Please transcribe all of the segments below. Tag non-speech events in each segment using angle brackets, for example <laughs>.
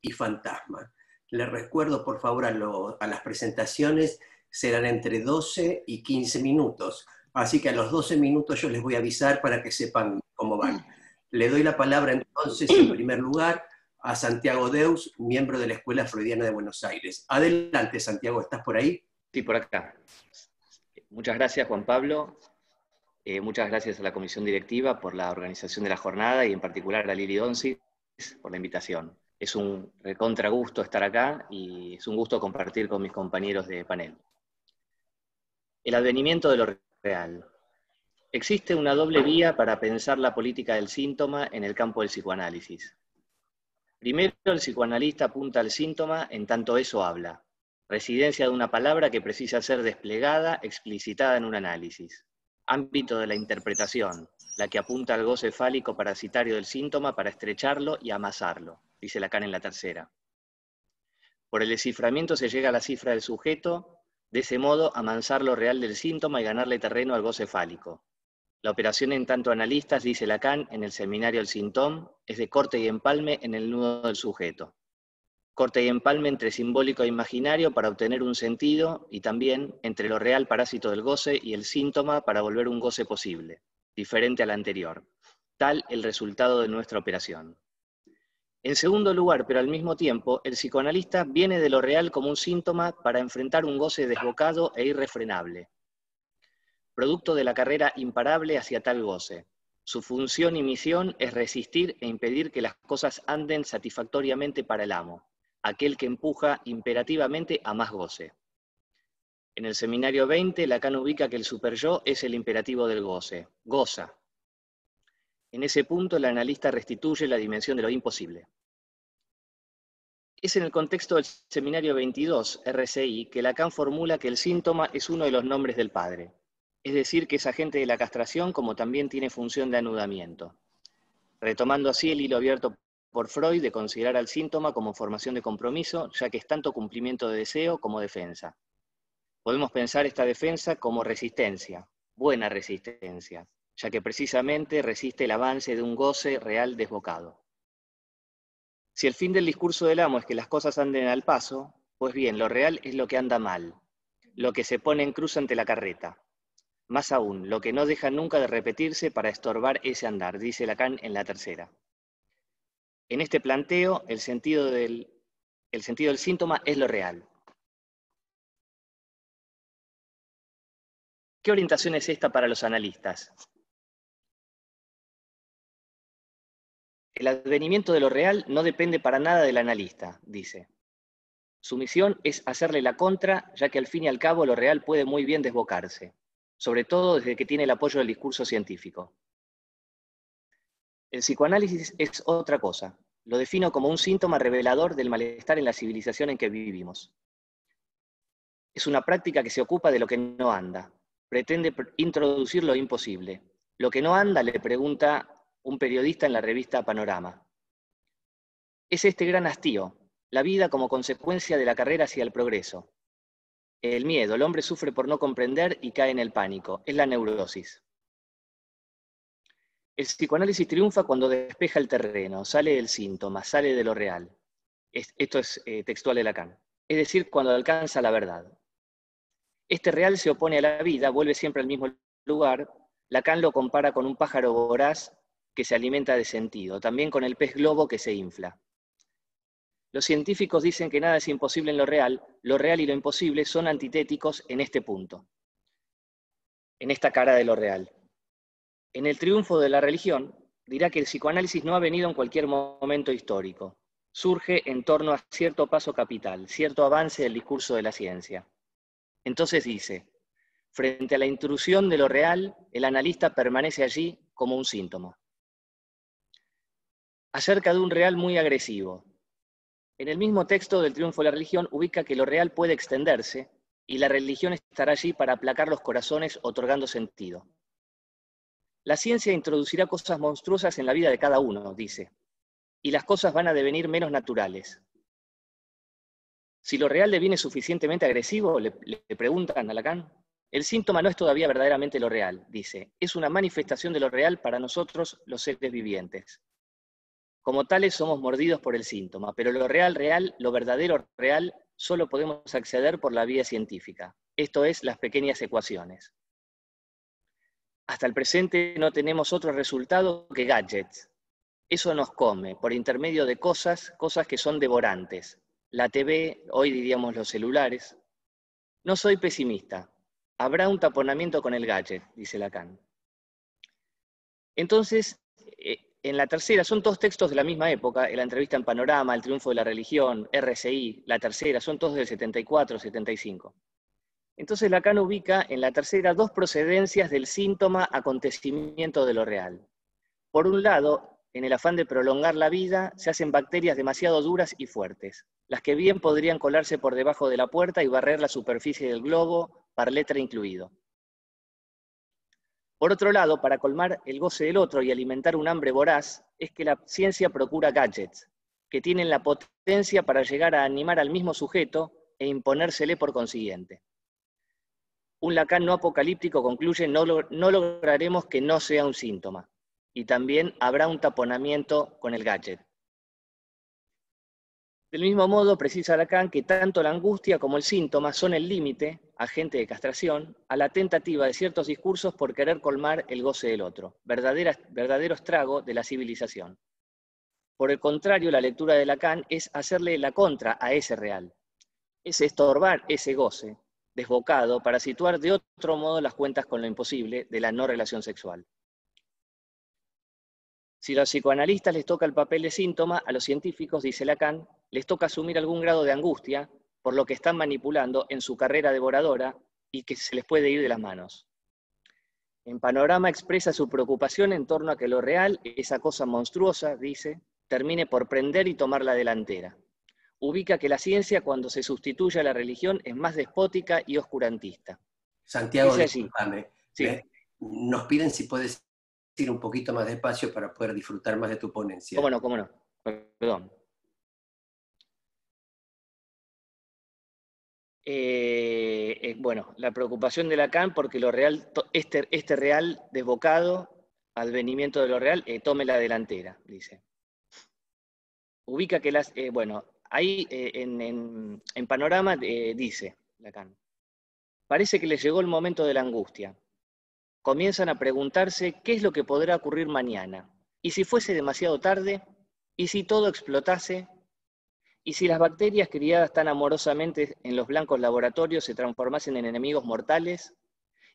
y fantasma. Les recuerdo, por favor, a, a las presentaciones serán entre 12 y 15 minutos. Así que a los 12 minutos yo les voy a avisar para que sepan cómo van. Le doy la palabra entonces, en primer lugar, a Santiago Deus, miembro de la Escuela Freudiana de Buenos Aires. Adelante, Santiago, ¿estás por ahí? Sí, por acá. Muchas gracias, Juan Pablo. Eh, muchas gracias a la comisión directiva por la organización de la jornada y en particular a Lili Donzi por la invitación. Es un recontra gusto estar acá y es un gusto compartir con mis compañeros de panel. El advenimiento de lo real. Existe una doble vía para pensar la política del síntoma en el campo del psicoanálisis. Primero, el psicoanalista apunta al síntoma en tanto eso habla, residencia de una palabra que precisa ser desplegada, explicitada en un análisis. Ámbito de la interpretación, la que apunta al goce fálico parasitario del síntoma para estrecharlo y amasarlo, dice Lacan en la tercera. Por el desciframiento se llega a la cifra del sujeto, de ese modo amansar lo real del síntoma y ganarle terreno al goce fálico. La operación en tanto analistas, dice Lacan en el seminario El Sintón, es de corte y empalme en el nudo del sujeto. Corte y empalme entre simbólico e imaginario para obtener un sentido y también entre lo real parásito del goce y el síntoma para volver un goce posible, diferente al anterior. Tal el resultado de nuestra operación. En segundo lugar, pero al mismo tiempo, el psicoanalista viene de lo real como un síntoma para enfrentar un goce desbocado e irrefrenable, producto de la carrera imparable hacia tal goce. Su función y misión es resistir e impedir que las cosas anden satisfactoriamente para el amo, aquel que empuja imperativamente a más goce. En el seminario 20, Lacan ubica que el superyo es el imperativo del goce, goza. En ese punto, el analista restituye la dimensión de lo imposible. Es en el contexto del seminario 22, RCI, que Lacan formula que el síntoma es uno de los nombres del Padre es decir, que es agente de la castración como también tiene función de anudamiento. Retomando así el hilo abierto por Freud de considerar al síntoma como formación de compromiso, ya que es tanto cumplimiento de deseo como defensa. Podemos pensar esta defensa como resistencia, buena resistencia, ya que precisamente resiste el avance de un goce real desbocado. Si el fin del discurso del amo es que las cosas anden al paso, pues bien, lo real es lo que anda mal, lo que se pone en cruz ante la carreta, más aún, lo que no deja nunca de repetirse para estorbar ese andar, dice Lacan en la tercera. En este planteo, el sentido del, el sentido del síntoma es lo real. ¿Qué orientación es esta para los analistas? El advenimiento de lo real no depende para nada del analista, dice. Su misión es hacerle la contra, ya que al fin y al cabo lo real puede muy bien desbocarse sobre todo desde que tiene el apoyo del discurso científico. El psicoanálisis es otra cosa. Lo defino como un síntoma revelador del malestar en la civilización en que vivimos. Es una práctica que se ocupa de lo que no anda. Pretende introducir lo imposible. Lo que no anda, le pregunta un periodista en la revista Panorama. Es este gran hastío, la vida como consecuencia de la carrera hacia el progreso, el miedo, el hombre sufre por no comprender y cae en el pánico, es la neurosis. El psicoanálisis triunfa cuando despeja el terreno, sale del síntoma, sale de lo real. Esto es eh, textual de Lacan. Es decir, cuando alcanza la verdad. Este real se opone a la vida, vuelve siempre al mismo lugar. Lacan lo compara con un pájaro voraz que se alimenta de sentido, también con el pez globo que se infla. Los científicos dicen que nada es imposible en lo real, lo real y lo imposible son antitéticos en este punto, en esta cara de lo real. En el triunfo de la religión, dirá que el psicoanálisis no ha venido en cualquier momento histórico, surge en torno a cierto paso capital, cierto avance del discurso de la ciencia. Entonces dice, frente a la intrusión de lo real, el analista permanece allí como un síntoma. Acerca de un real muy agresivo, en el mismo texto del triunfo de la religión ubica que lo real puede extenderse y la religión estará allí para aplacar los corazones otorgando sentido. La ciencia introducirá cosas monstruosas en la vida de cada uno, dice, y las cosas van a devenir menos naturales. Si lo real deviene suficientemente agresivo, le, preguntan a Lacan, el síntoma no es todavía verdaderamente lo real, dice, es una manifestación de lo real para nosotros los seres vivientes. Como tales somos mordidos por el síntoma, pero lo real, real, lo verdadero, real, solo podemos acceder por la vía científica. Esto es las pequeñas ecuaciones. Hasta el presente no tenemos otro resultado que gadgets. Eso nos come por intermedio de cosas, cosas que son devorantes. La TV, hoy diríamos los celulares. No soy pesimista. Habrá un taponamiento con el gadget, dice Lacan. Entonces, eh, en la tercera, son todos textos de la misma época, la entrevista en Panorama, El triunfo de la religión, RCI, la tercera, son todos del 74, 75. Entonces Lacan ubica en la tercera dos procedencias del síntoma acontecimiento de lo real. Por un lado, en el afán de prolongar la vida, se hacen bacterias demasiado duras y fuertes, las que bien podrían colarse por debajo de la puerta y barrer la superficie del globo, par letra incluido. Por otro lado, para colmar el goce del otro y alimentar un hambre voraz, es que la ciencia procura gadgets, que tienen la potencia para llegar a animar al mismo sujeto e imponérsele por consiguiente. Un Lacan no apocalíptico concluye, no lograremos que no sea un síntoma, y también habrá un taponamiento con el gadget. Del mismo modo, precisa Lacan que tanto la angustia como el síntoma son el límite, agente de castración, a la tentativa de ciertos discursos por querer colmar el goce del otro, verdadero estrago de la civilización. Por el contrario, la lectura de Lacan es hacerle la contra a ese real, es estorbar ese goce, desbocado, para situar de otro modo las cuentas con lo imposible de la no relación sexual. Si a los psicoanalistas les toca el papel de síntoma, a los científicos, dice Lacan, les toca asumir algún grado de angustia por lo que están manipulando en su carrera devoradora y que se les puede ir de las manos. En Panorama expresa su preocupación en torno a que lo real, esa cosa monstruosa, dice, termine por prender y tomar la delantera. Ubica que la ciencia, cuando se sustituye a la religión, es más despótica y oscurantista. Santiago, disculpame. Nos piden si puedes ir un poquito más despacio para poder disfrutar más de tu ponencia. ¿Cómo no? ¿Cómo no? Perdón. Eh, eh, bueno, la preocupación de Lacan porque lo real, este, este real desbocado, advenimiento de lo real, eh, tome la delantera, dice. Ubica que las, bueno, ahí en, en, panorama dice Lacan, parece que le llegó el momento de la angustia, comienzan a preguntarse qué es lo que podrá ocurrir mañana. ¿Y si fuese demasiado tarde? ¿Y si todo explotase? ¿Y si las bacterias criadas tan amorosamente en los blancos laboratorios se transformasen en enemigos mortales?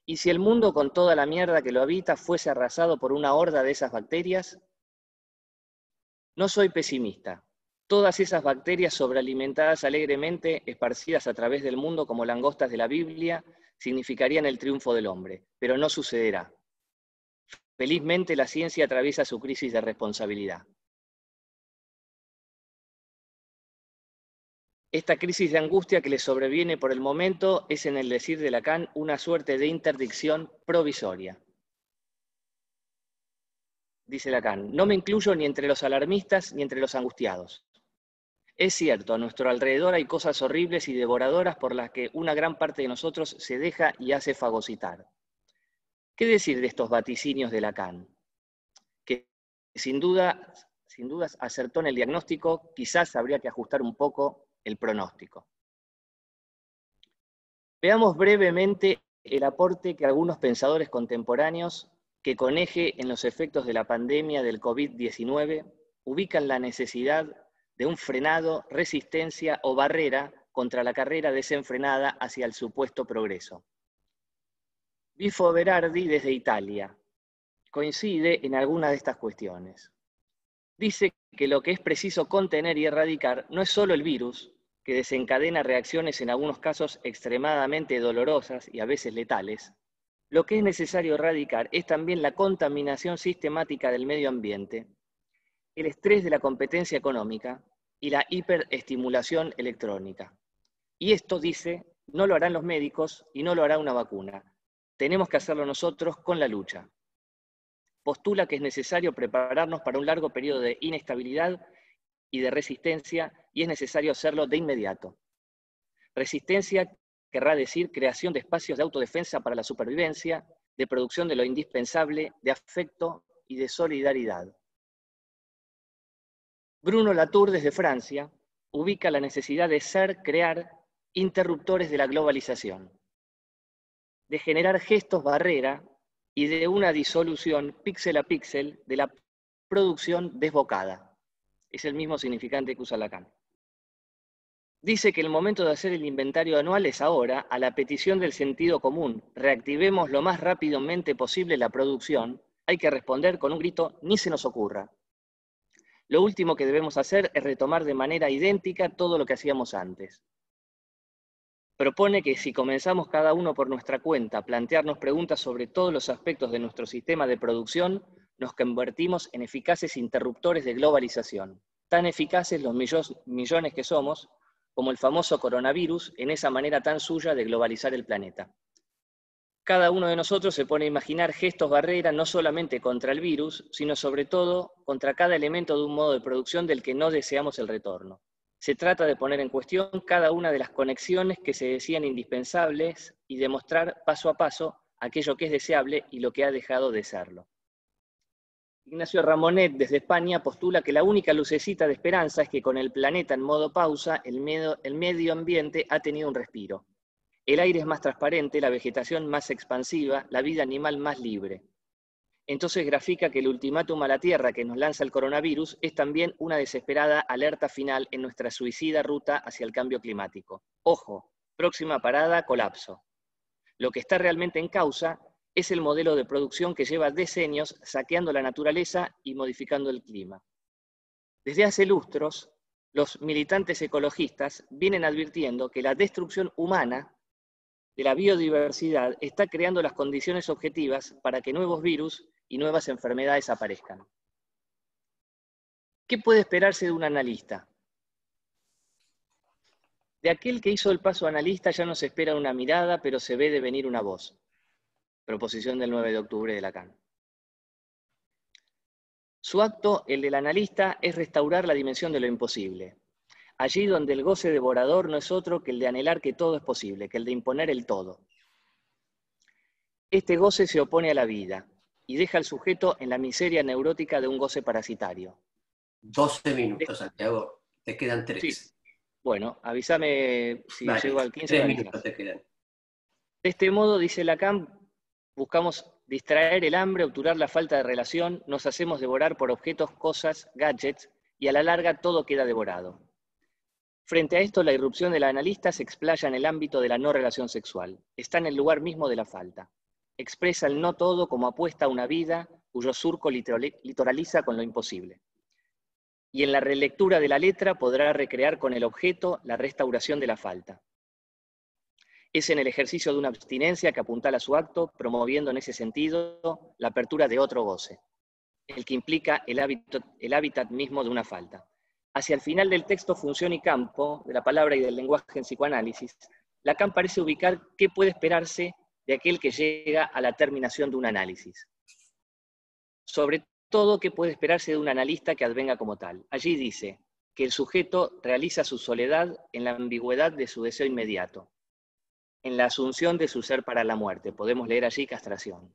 ¿Y si el mundo con toda la mierda que lo habita fuese arrasado por una horda de esas bacterias? No soy pesimista. Todas esas bacterias sobrealimentadas alegremente, esparcidas a través del mundo como langostas de la Biblia, significarían el triunfo del hombre, pero no sucederá. Felizmente la ciencia atraviesa su crisis de responsabilidad. Esta crisis de angustia que le sobreviene por el momento es, en el decir de Lacan, una suerte de interdicción provisoria. Dice Lacan, no me incluyo ni entre los alarmistas ni entre los angustiados. Es cierto, a nuestro alrededor hay cosas horribles y devoradoras por las que una gran parte de nosotros se deja y hace fagocitar. ¿Qué decir de estos vaticinios de Lacan? Que sin duda, sin dudas acertó en el diagnóstico, quizás habría que ajustar un poco el pronóstico. Veamos brevemente el aporte que algunos pensadores contemporáneos que con eje en los efectos de la pandemia del COVID-19 ubican la necesidad de un frenado, resistencia o barrera contra la carrera desenfrenada hacia el supuesto progreso. Bifo Berardi desde Italia coincide en algunas de estas cuestiones. Dice que lo que es preciso contener y erradicar no es solo el virus, que desencadena reacciones en algunos casos extremadamente dolorosas y a veces letales, lo que es necesario erradicar es también la contaminación sistemática del medio ambiente, el estrés de la competencia económica y la hiperestimulación electrónica. Y esto, dice, no lo harán los médicos y no lo hará una vacuna. Tenemos que hacerlo nosotros con la lucha. Postula que es necesario prepararnos para un largo periodo de inestabilidad y de resistencia y es necesario hacerlo de inmediato. Resistencia querrá decir creación de espacios de autodefensa para la supervivencia, de producción de lo indispensable, de afecto y de solidaridad. Bruno Latour desde Francia ubica la necesidad de ser, crear interruptores de la globalización, de generar gestos barrera y de una disolución píxel a píxel de la producción desbocada. Es el mismo significante que usa Lacan. Dice que el momento de hacer el inventario anual es ahora, a la petición del sentido común. Reactivemos lo más rápidamente posible la producción. Hay que responder con un grito, ni se nos ocurra. Lo último que debemos hacer es retomar de manera idéntica todo lo que hacíamos antes. Propone que si comenzamos cada uno por nuestra cuenta a plantearnos preguntas sobre todos los aspectos de nuestro sistema de producción, nos convertimos en eficaces interruptores de globalización. Tan eficaces los millones que somos como el famoso coronavirus en esa manera tan suya de globalizar el planeta. Cada uno de nosotros se pone a imaginar gestos barrera no solamente contra el virus, sino sobre todo contra cada elemento de un modo de producción del que no deseamos el retorno. Se trata de poner en cuestión cada una de las conexiones que se decían indispensables y demostrar paso a paso aquello que es deseable y lo que ha dejado de serlo. Ignacio Ramonet desde España postula que la única lucecita de esperanza es que con el planeta en modo pausa, el medio, el medio ambiente ha tenido un respiro. El aire es más transparente, la vegetación más expansiva, la vida animal más libre. Entonces grafica que el ultimátum a la Tierra que nos lanza el coronavirus es también una desesperada alerta final en nuestra suicida ruta hacia el cambio climático. Ojo, próxima parada, colapso. Lo que está realmente en causa es el modelo de producción que lleva decenios saqueando la naturaleza y modificando el clima. Desde hace lustros, los militantes ecologistas vienen advirtiendo que la destrucción humana de la biodiversidad está creando las condiciones objetivas para que nuevos virus y nuevas enfermedades aparezcan. ¿Qué puede esperarse de un analista? De aquel que hizo el paso analista ya no se espera una mirada, pero se ve de venir una voz proposición del 9 de octubre de Lacan. Su acto, el del analista, es restaurar la dimensión de lo imposible. Allí donde el goce devorador no es otro que el de anhelar que todo es posible, que el de imponer el todo. Este goce se opone a la vida y deja al sujeto en la miseria neurótica de un goce parasitario. 12 minutos, Santiago. Te quedan tres. Bueno, avísame si llego al 15. Tres minutos te quedan. De este modo, dice Lacan, Buscamos distraer el hambre, obturar la falta de relación, nos hacemos devorar por objetos, cosas, gadgets, y a la larga todo queda devorado. Frente a esto, la irrupción del analista se explaya en el ámbito de la no relación sexual. Está en el lugar mismo de la falta. Expresa el no todo como apuesta a una vida cuyo surco litoraliza con lo imposible. Y en la relectura de la letra podrá recrear con el objeto la restauración de la falta es en el ejercicio de una abstinencia que apuntala su acto, promoviendo en ese sentido la apertura de otro goce, el que implica el hábitat, el hábitat mismo de una falta. Hacia el final del texto Función y Campo, de la palabra y del lenguaje en psicoanálisis, Lacan parece ubicar qué puede esperarse de aquel que llega a la terminación de un análisis. Sobre todo, qué puede esperarse de un analista que advenga como tal. Allí dice que el sujeto realiza su soledad en la ambigüedad de su deseo inmediato, en la asunción de su ser para la muerte. Podemos leer allí castración.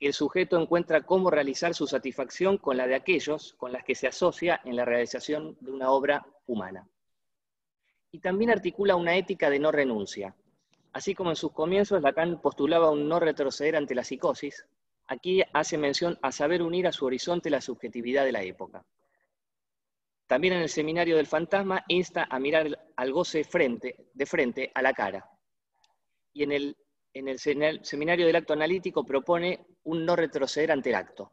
El sujeto encuentra cómo realizar su satisfacción con la de aquellos con las que se asocia en la realización de una obra humana. Y también articula una ética de no renuncia. Así como en sus comienzos Lacan postulaba un no retroceder ante la psicosis, aquí hace mención a saber unir a su horizonte la subjetividad de la época. También en el seminario del fantasma insta a mirar al goce frente, de frente a la cara. Y en el, en el seminario del acto analítico propone un no retroceder ante el acto.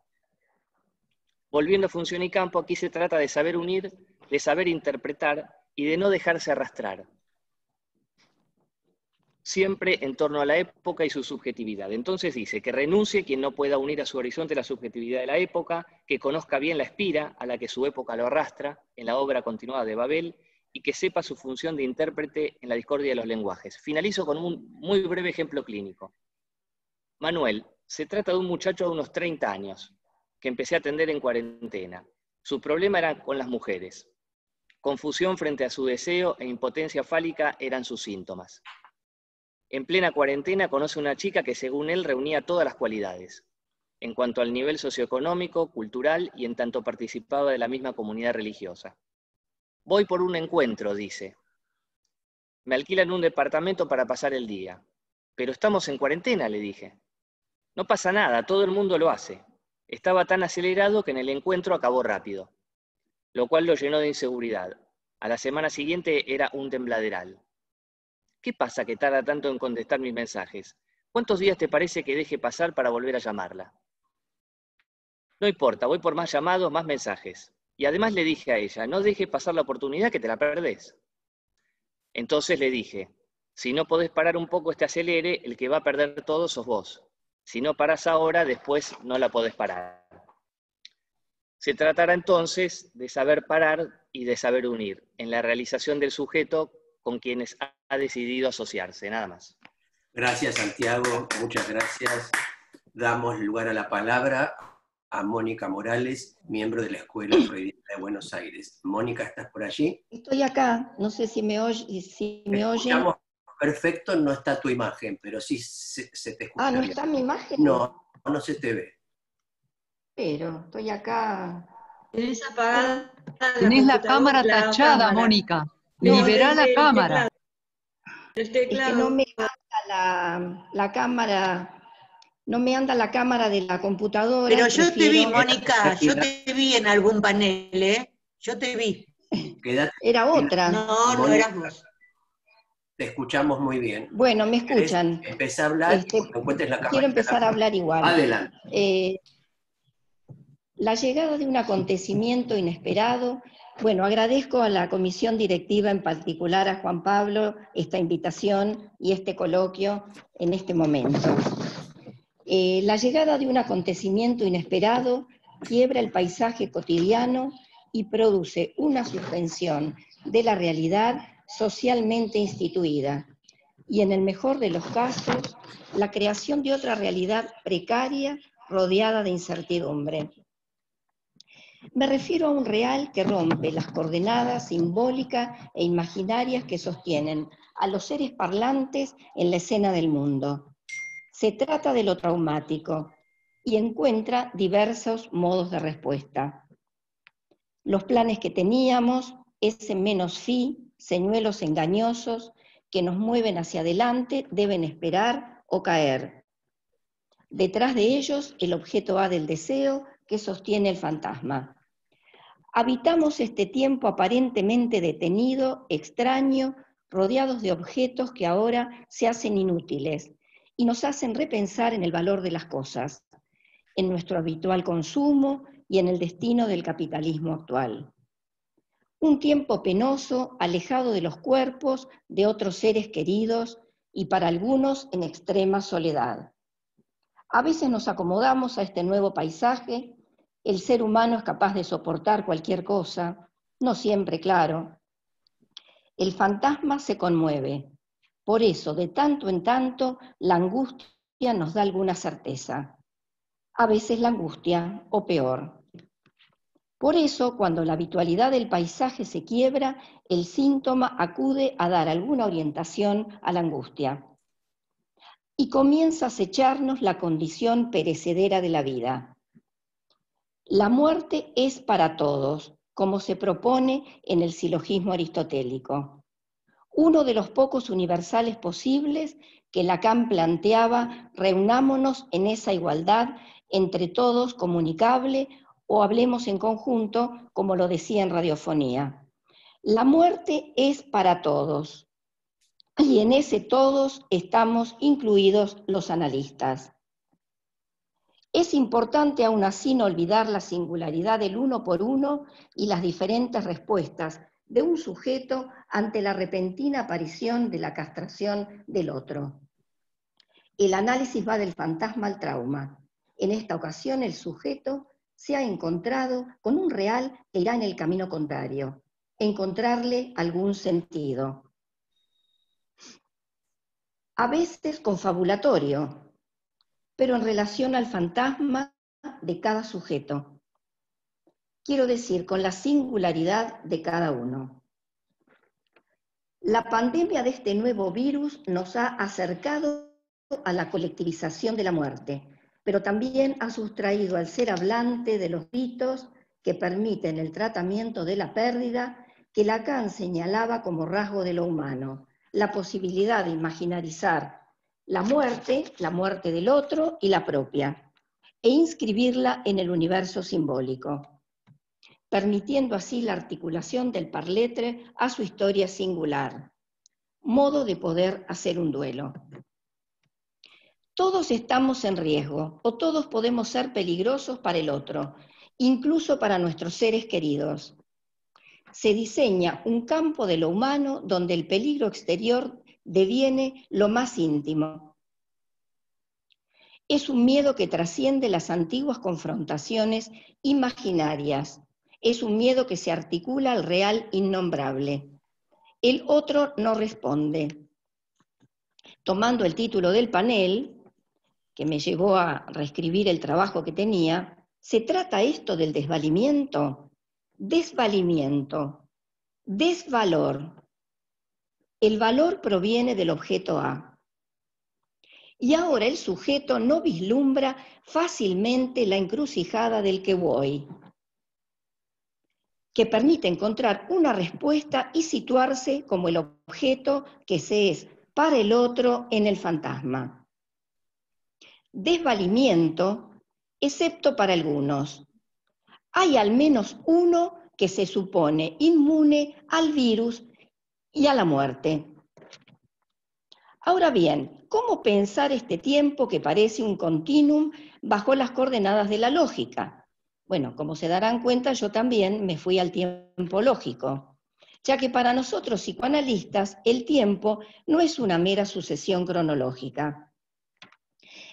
Volviendo a función y campo, aquí se trata de saber unir, de saber interpretar y de no dejarse arrastrar siempre en torno a la época y su subjetividad. Entonces dice que renuncie quien no pueda unir a su horizonte la subjetividad de la época, que conozca bien la espira a la que su época lo arrastra en la obra continuada de Babel y que sepa su función de intérprete en la discordia de los lenguajes. Finalizo con un muy breve ejemplo clínico. Manuel, se trata de un muchacho de unos 30 años, que empecé a atender en cuarentena. Su problema era con las mujeres. Confusión frente a su deseo e impotencia fálica eran sus síntomas. En plena cuarentena conoce una chica que según él reunía todas las cualidades. en cuanto al nivel socioeconómico, cultural y en tanto participaba de la misma comunidad religiosa. Voy por un encuentro, dice. Me alquilan un departamento para pasar el día. Pero estamos en cuarentena, le dije. No pasa nada, todo el mundo lo hace. Estaba tan acelerado que en el encuentro acabó rápido, lo cual lo llenó de inseguridad. A la semana siguiente era un tembladeral. ¿Qué pasa que tarda tanto en contestar mis mensajes? ¿Cuántos días te parece que deje pasar para volver a llamarla? No importa, voy por más llamados, más mensajes. Y además le dije a ella, no dejes pasar la oportunidad que te la perdés. Entonces le dije, si no podés parar un poco este acelere, el que va a perder todo sos vos. Si no paras ahora, después no la podés parar. Se tratará entonces de saber parar y de saber unir en la realización del sujeto con quienes ha decidido asociarse, nada más. Gracias, Santiago, muchas gracias. Damos lugar a la palabra a Mónica Morales, miembro de la Escuela <clears throat> Prohibida de Buenos Aires. Mónica, ¿estás por allí? Estoy acá, no sé si me, oye, si me oyen. Perfecto, no está tu imagen, pero sí se, te escucha. Ah, ¿no está mi imagen? No, no se te ve. Pero estoy acá. Tenés apagada. Tenés la cámara tachada, Mónica. Liberá la cámara. El teclado. Es que no me la, la cámara no me anda la cámara de la computadora. Pero yo te vi, Mónica, yo te vi en algún panel, ¿eh? Yo te vi. Era otra. No, no eras vos. Te escuchamos muy bien. Bueno, me escuchan. Empecé a hablar, este, la cámara. Quiero empezar a hablar igual. Adelante. Eh, la llegada de un acontecimiento inesperado, bueno, agradezco a la comisión directiva, en particular a Juan Pablo, esta invitación y este coloquio en este momento. Eh, la llegada de un acontecimiento inesperado quiebra el paisaje cotidiano y produce una suspensión de la realidad socialmente instituida y en el mejor de los casos, la creación de otra realidad precaria rodeada de incertidumbre. Me refiero a un real que rompe las coordenadas simbólicas e imaginarias que sostienen a los seres parlantes en la escena del mundo se trata de lo traumático y encuentra diversos modos de respuesta. Los planes que teníamos, ese menos fi, señuelos engañosos que nos mueven hacia adelante, deben esperar o caer. Detrás de ellos, el objeto A del deseo que sostiene el fantasma. Habitamos este tiempo aparentemente detenido, extraño, rodeados de objetos que ahora se hacen inútiles, y nos hacen repensar en el valor de las cosas, en nuestro habitual consumo y en el destino del capitalismo actual. Un tiempo penoso, alejado de los cuerpos de otros seres queridos y para algunos en extrema soledad. A veces nos acomodamos a este nuevo paisaje, el ser humano es capaz de soportar cualquier cosa, no siempre, claro. El fantasma se conmueve, por eso, de tanto en tanto, la angustia nos da alguna certeza. A veces la angustia, o peor. Por eso, cuando la habitualidad del paisaje se quiebra, el síntoma acude a dar alguna orientación a la angustia. Y comienza a acecharnos la condición perecedera de la vida. La muerte es para todos, como se propone en el silogismo aristotélico uno de los pocos universales posibles que Lacan planteaba, reunámonos en esa igualdad entre todos comunicable o hablemos en conjunto, como lo decía en radiofonía. La muerte es para todos y en ese todos estamos incluidos los analistas. Es importante aún así no olvidar la singularidad del uno por uno y las diferentes respuestas de un sujeto ante la repentina aparición de la castración del otro. El análisis va del fantasma al trauma. En esta ocasión el sujeto se ha encontrado con un real que irá en el camino contrario, encontrarle algún sentido. A veces confabulatorio, pero en relación al fantasma de cada sujeto quiero decir, con la singularidad de cada uno. La pandemia de este nuevo virus nos ha acercado a la colectivización de la muerte, pero también ha sustraído al ser hablante de los ritos que permiten el tratamiento de la pérdida que Lacan señalaba como rasgo de lo humano, la posibilidad de imaginarizar la muerte, la muerte del otro y la propia, e inscribirla en el universo simbólico, permitiendo así la articulación del parletre a su historia singular, modo de poder hacer un duelo. Todos estamos en riesgo o todos podemos ser peligrosos para el otro, incluso para nuestros seres queridos. Se diseña un campo de lo humano donde el peligro exterior deviene lo más íntimo. Es un miedo que trasciende las antiguas confrontaciones imaginarias. Es un miedo que se articula al real innombrable. El otro no responde. Tomando el título del panel, que me llevó a reescribir el trabajo que tenía, ¿Se trata esto del desvalimiento? Desvalimiento, desvalor. El valor proviene del objeto A. Y ahora el sujeto no vislumbra fácilmente la encrucijada del que voy, que permite encontrar una respuesta y situarse como el objeto que se es para el otro en el fantasma. Desvalimiento excepto para algunos. Hay al menos uno que se supone inmune al virus y a la muerte. Ahora bien, ¿cómo pensar este tiempo que parece un continuum bajo las coordenadas de la lógica? Bueno, como se darán cuenta, yo también me fui al tiempo lógico, ya que para nosotros psicoanalistas el tiempo no es una mera sucesión cronológica.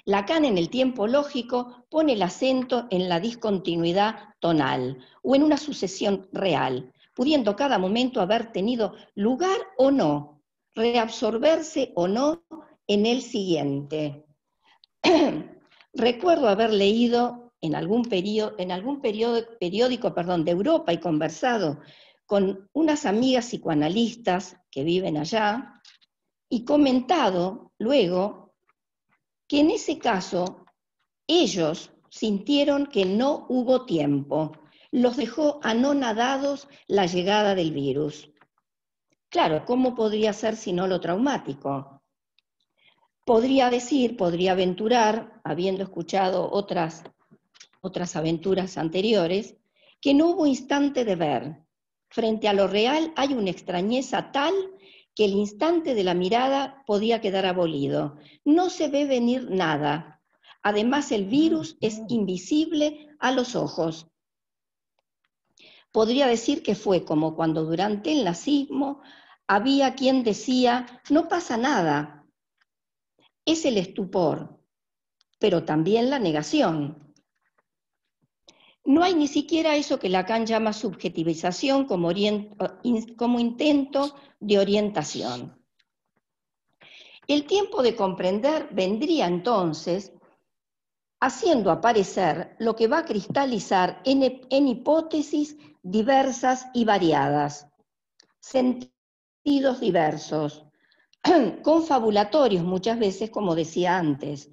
Lacan en el tiempo lógico pone el acento en la discontinuidad tonal o en una sucesión real, pudiendo cada momento haber tenido lugar o no, reabsorberse o no en el siguiente. <clears throat> Recuerdo haber leído en algún, algún periódico de Europa y conversado con unas amigas psicoanalistas que viven allá y comentado luego que en ese caso ellos sintieron que no hubo tiempo, los dejó anonadados la llegada del virus. Claro, ¿cómo podría ser si no lo traumático? Podría decir, podría aventurar, habiendo escuchado otras, otras aventuras anteriores, que no hubo instante de ver. Frente a lo real hay una extrañeza tal que el instante de la mirada podía quedar abolido. No se ve venir nada. Además, el virus es invisible a los ojos. Podría decir que fue como cuando durante el nazismo había quien decía, no pasa nada. Es el estupor, pero también la negación. No hay ni siquiera eso que Lacan llama subjetivización como, intento de orientación. El tiempo de comprender vendría entonces haciendo aparecer lo que va a cristalizar en, hipótesis diversas y variadas, sentidos diversos, <clears throat> confabulatorios muchas veces, como decía antes,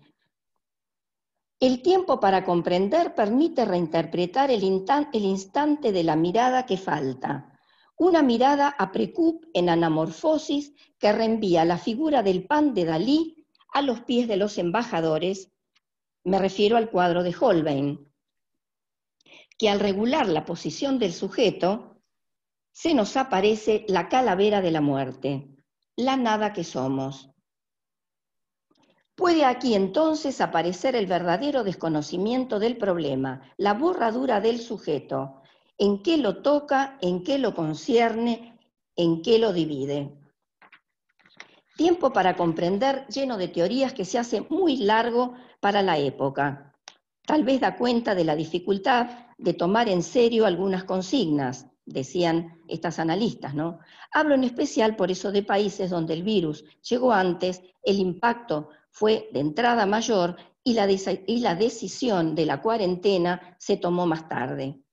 el tiempo para comprender permite reinterpretar el, instante de la mirada que falta, una mirada a precup en anamorfosis que reenvía la figura del pan de Dalí a los pies de los embajadores, me refiero al cuadro de Holbein, que al regular la posición del sujeto, se nos aparece la calavera de la muerte, la nada que somos. Puede aquí entonces aparecer el verdadero desconocimiento del problema, la borradura del sujeto, en qué lo toca, en qué lo concierne, en qué lo divide. Tiempo para comprender lleno de teorías que se hace muy largo para la época. Tal vez da cuenta de la dificultad de tomar en serio algunas consignas, decían estas analistas, ¿no? Hablo en especial por eso de países donde el virus llegó antes, el impacto fue de entrada mayor y la, decisión de la cuarentena se tomó más tarde.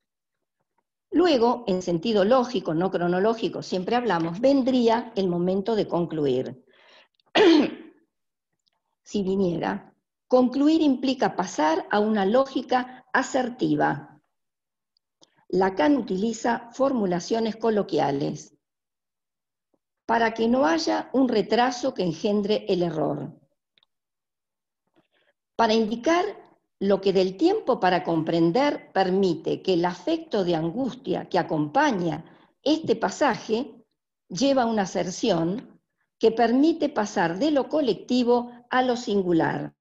Luego, en sentido lógico, no cronológico, siempre hablamos, vendría el momento de concluir. <clears throat> si viniera, Concluir implica pasar a una lógica asertiva. Lacan utiliza formulaciones coloquiales para que no haya un retraso que engendre el error. Para indicar lo que del tiempo para comprender permite que el afecto de angustia que acompaña este pasaje lleva una aserción que permite pasar de lo colectivo a lo singular.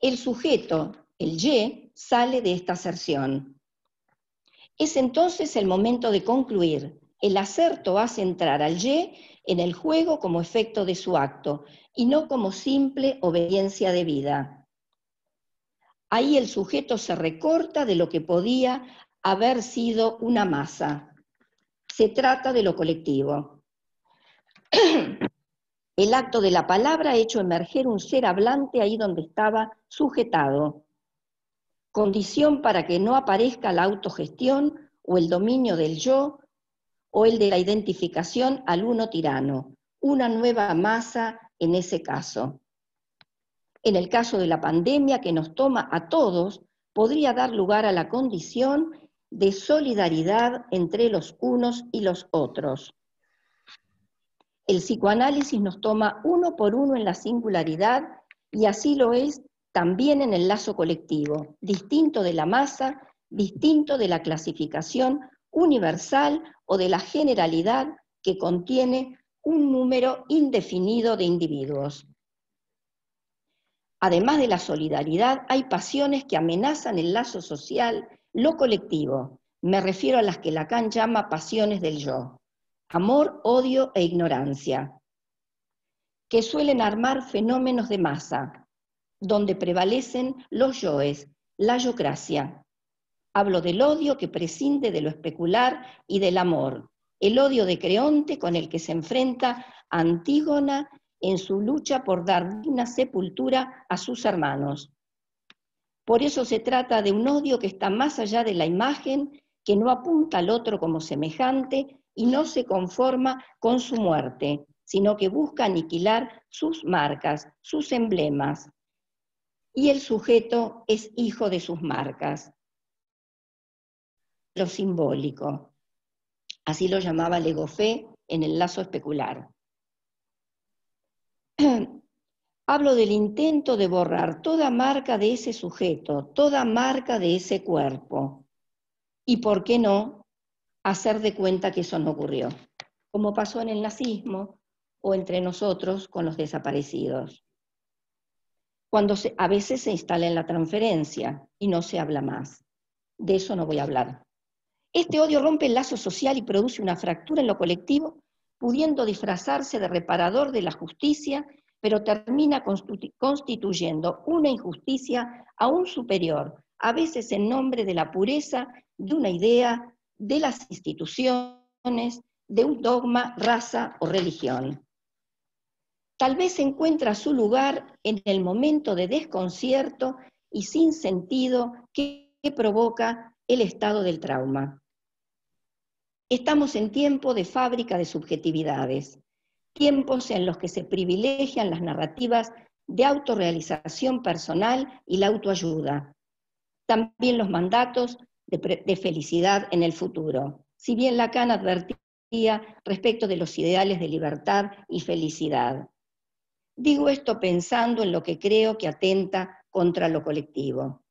El sujeto, el y, sale de esta aserción. Es entonces el momento de concluir. El acerto hace entrar al y en el juego como efecto de su acto y no como simple obediencia de vida. Ahí el sujeto se recorta de lo que podía haber sido una masa. Se trata de lo colectivo. <clears throat> El acto de la palabra ha hecho emerger un ser hablante ahí donde estaba sujetado, condición para que no aparezca la autogestión o el dominio del yo o el de la identificación al uno tirano, una nueva masa en ese caso. En el caso de la pandemia que nos toma a todos, podría dar lugar a la condición de solidaridad entre los unos y los otros. El psicoanálisis nos toma uno por uno en la singularidad y así lo es también en el lazo colectivo, distinto de la masa, distinto de la clasificación universal o de la generalidad que contiene un número indefinido de individuos. Además de la solidaridad, hay pasiones que amenazan el lazo social, lo colectivo. Me refiero a las que Lacan llama pasiones del yo amor, odio e ignorancia, que suelen armar fenómenos de masa, donde prevalecen los yoes, la yocracia. Hablo del odio que prescinde de lo especular y del amor, el odio de Creonte con el que se enfrenta Antígona en su lucha por dar digna sepultura a sus hermanos. Por eso se trata de un odio que está más allá de la imagen, que no apunta al otro como semejante, y no se conforma con su muerte, sino que busca aniquilar sus marcas, sus emblemas. Y el sujeto es hijo de sus marcas. Lo simbólico. Así lo llamaba Legofé en el lazo especular. <clears throat> Hablo del intento de borrar toda marca de ese sujeto, toda marca de ese cuerpo. Y por qué no, hacer de cuenta que eso no ocurrió, como pasó en el nazismo o entre nosotros con los desaparecidos. Cuando a veces se instala en la transferencia y no se habla más. De eso no voy a hablar. Este odio rompe el lazo social y produce una fractura en lo colectivo, pudiendo disfrazarse de reparador de la justicia, pero termina constituyendo una injusticia aún superior, a veces en nombre de la pureza de una idea de las instituciones, de un dogma, raza o religión. Tal vez encuentra su lugar en el momento de desconcierto y sin sentido que provoca el estado del trauma. Estamos en tiempo de fábrica de subjetividades, tiempos en los que se privilegian las narrativas de autorrealización personal y la autoayuda. También los mandatos de, felicidad en el futuro. Si bien Lacan advertía respecto de los ideales de libertad y felicidad. Digo esto pensando en lo que creo que atenta contra lo colectivo.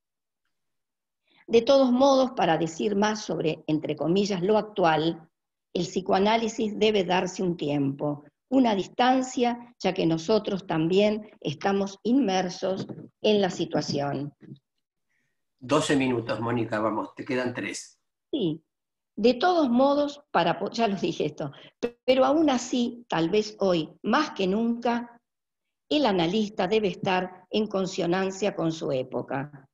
De todos modos, para decir más sobre, entre comillas, lo actual, el psicoanálisis debe darse un tiempo, una distancia, ya que nosotros también estamos inmersos en la situación. 12 minutos, Mónica, vamos, te quedan tres. Sí, de todos modos, para, ya lo dije esto, pero aún así, tal vez hoy, más que nunca, el analista debe estar en consonancia con su época.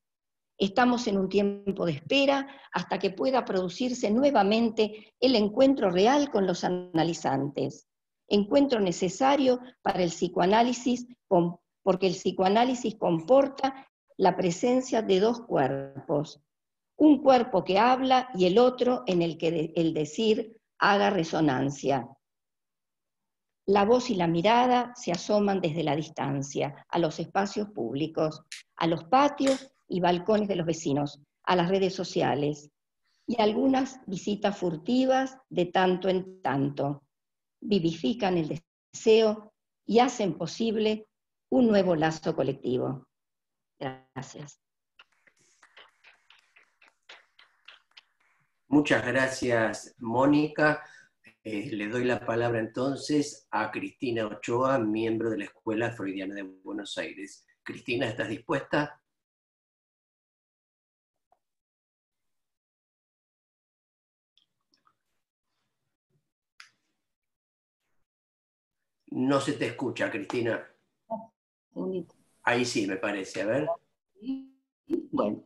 Estamos en un tiempo de espera hasta que pueda producirse nuevamente el encuentro real con los analizantes. Encuentro necesario para el psicoanálisis, porque el psicoanálisis comporta la presencia de dos cuerpos, un cuerpo que habla y el otro en el que el decir haga resonancia. La voz y la mirada se asoman desde la distancia, a los espacios públicos, a los patios y balcones de los vecinos, a las redes sociales, y algunas visitas furtivas de tanto en tanto. Vivifican el deseo y hacen posible un nuevo lazo colectivo. Gracias. Muchas gracias, Mónica. Eh, le doy la palabra entonces a Cristina Ochoa, miembro de la Escuela Freudiana de Buenos Aires. Cristina, ¿estás dispuesta? No se te escucha, Cristina. Ahí sí, me parece, a ver. Bueno,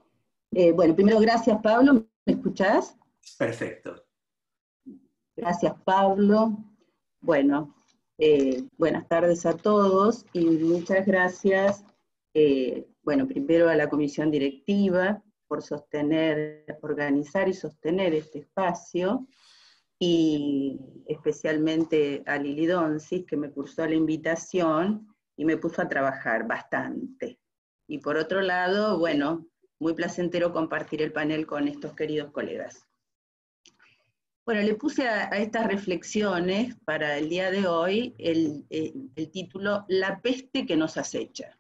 eh, bueno primero gracias Pablo, ¿me escuchás? Perfecto. Gracias, Pablo. Bueno, eh, buenas tardes a todos y muchas gracias, eh, bueno, primero a la comisión directiva por sostener, organizar y sostener este espacio, y especialmente a Lili Donsis, que me cursó la invitación y me puso a trabajar bastante. Y por otro lado, bueno, muy placentero compartir el panel con estos queridos colegas. Bueno, le puse a, estas reflexiones para el día de hoy el, eh, el título La peste que nos acecha.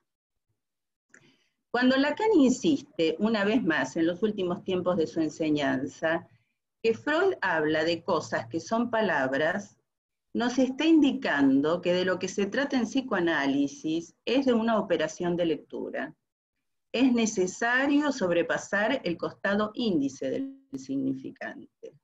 Cuando Lacan insiste una vez más en los últimos tiempos de su enseñanza que Freud habla de cosas que son palabras, nos está indicando que de lo que se trata en psicoanálisis es de una operación de lectura. Es necesario sobrepasar el costado índice del significante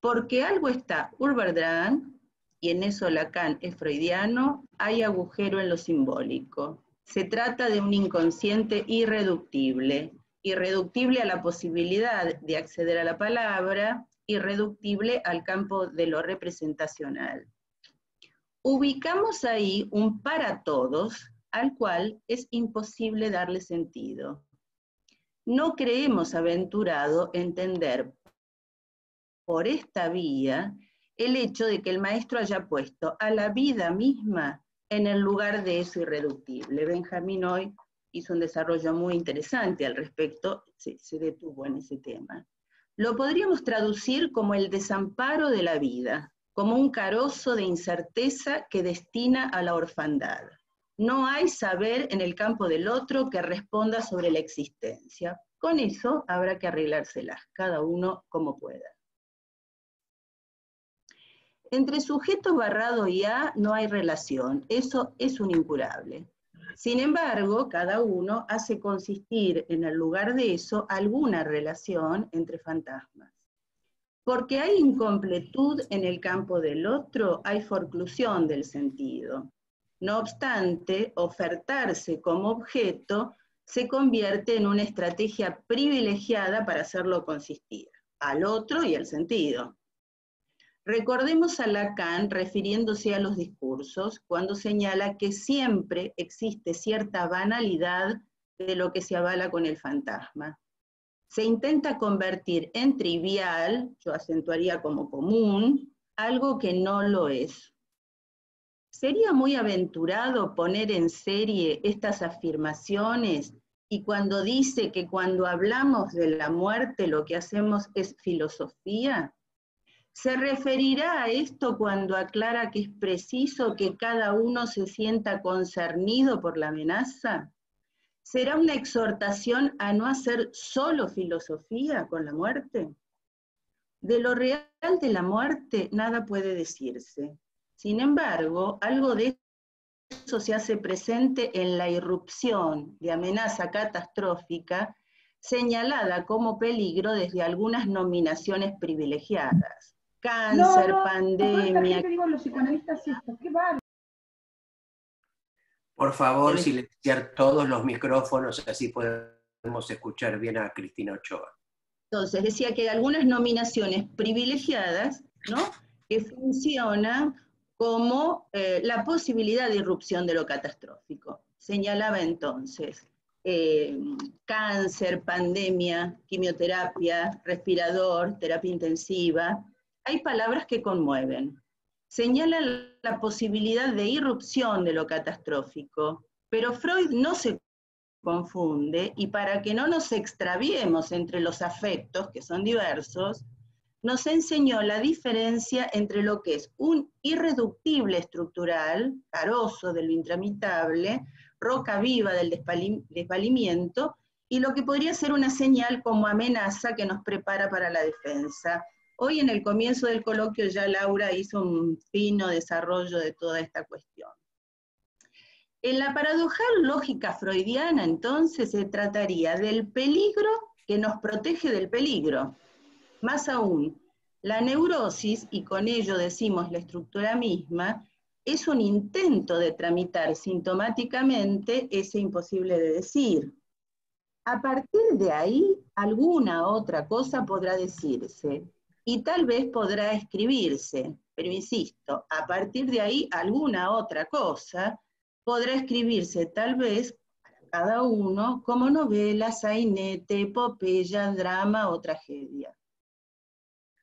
porque algo está Urberdran, y en eso Lacan es freudiano, hay agujero en lo simbólico. Se trata de un inconsciente irreductible, irreductible a la posibilidad de acceder a la palabra, irreductible al campo de lo representacional. Ubicamos ahí un para todos al cual es imposible darle sentido. No creemos aventurado entender por esta vía el hecho de que el maestro haya puesto a la vida misma en el lugar de eso irreductible. Benjamín hoy hizo un desarrollo muy interesante al respecto, se, detuvo en ese tema. Lo podríamos traducir como el desamparo de la vida, como un carozo de incerteza que destina a la orfandad. No hay saber en el campo del otro que responda sobre la existencia. Con eso habrá que arreglárselas, cada uno como pueda. Entre sujeto barrado y A no hay relación, eso es un incurable. Sin embargo, cada uno hace consistir en el lugar de eso alguna relación entre fantasmas. Porque hay incompletud en el campo del otro, hay forclusión del sentido. No obstante, ofertarse como objeto se convierte en una estrategia privilegiada para hacerlo consistir, al otro y al sentido. Recordemos a Lacan refiriéndose a los discursos cuando señala que siempre existe cierta banalidad de lo que se avala con el fantasma. Se intenta convertir en trivial, yo acentuaría como común, algo que no lo es. Sería muy aventurado poner en serie estas afirmaciones y cuando dice que cuando hablamos de la muerte lo que hacemos es filosofía, ¿Se referirá a esto cuando aclara que es preciso que cada uno se sienta concernido por la amenaza? ¿Será una exhortación a no hacer solo filosofía con la muerte? De lo real de la muerte nada puede decirse. Sin embargo, algo de eso se hace presente en la irrupción de amenaza catastrófica señalada como peligro desde algunas nominaciones privilegiadas cáncer, pandemia. Por favor, silenciar todos los micrófonos, así podemos escuchar bien a Cristina Ochoa. Entonces, decía que hay algunas nominaciones privilegiadas, ¿no? Que funcionan como eh, la posibilidad de irrupción de lo catastrófico. Señalaba entonces eh, cáncer, pandemia, quimioterapia, respirador, terapia intensiva, hay palabras que conmueven. señala la posibilidad de irrupción de lo catastrófico, pero Freud no se confunde y para que no nos extraviemos entre los afectos, que son diversos, nos enseñó la diferencia entre lo que es un irreductible estructural, carozo de lo intramitable, roca viva del desvalimiento, y lo que podría ser una señal como amenaza que nos prepara para la defensa. Hoy en el comienzo del coloquio ya Laura hizo un fino desarrollo de toda esta cuestión. En la paradojal lógica freudiana entonces se trataría del peligro que nos protege del peligro. Más aún, la neurosis, y con ello decimos la estructura misma, es un intento de tramitar sintomáticamente ese imposible de decir. A partir de ahí, alguna otra cosa podrá decirse y tal vez podrá escribirse, pero insisto, a partir de ahí, alguna otra cosa podrá escribirse tal vez para cada uno como novela, sainete, epopeya, drama o tragedia.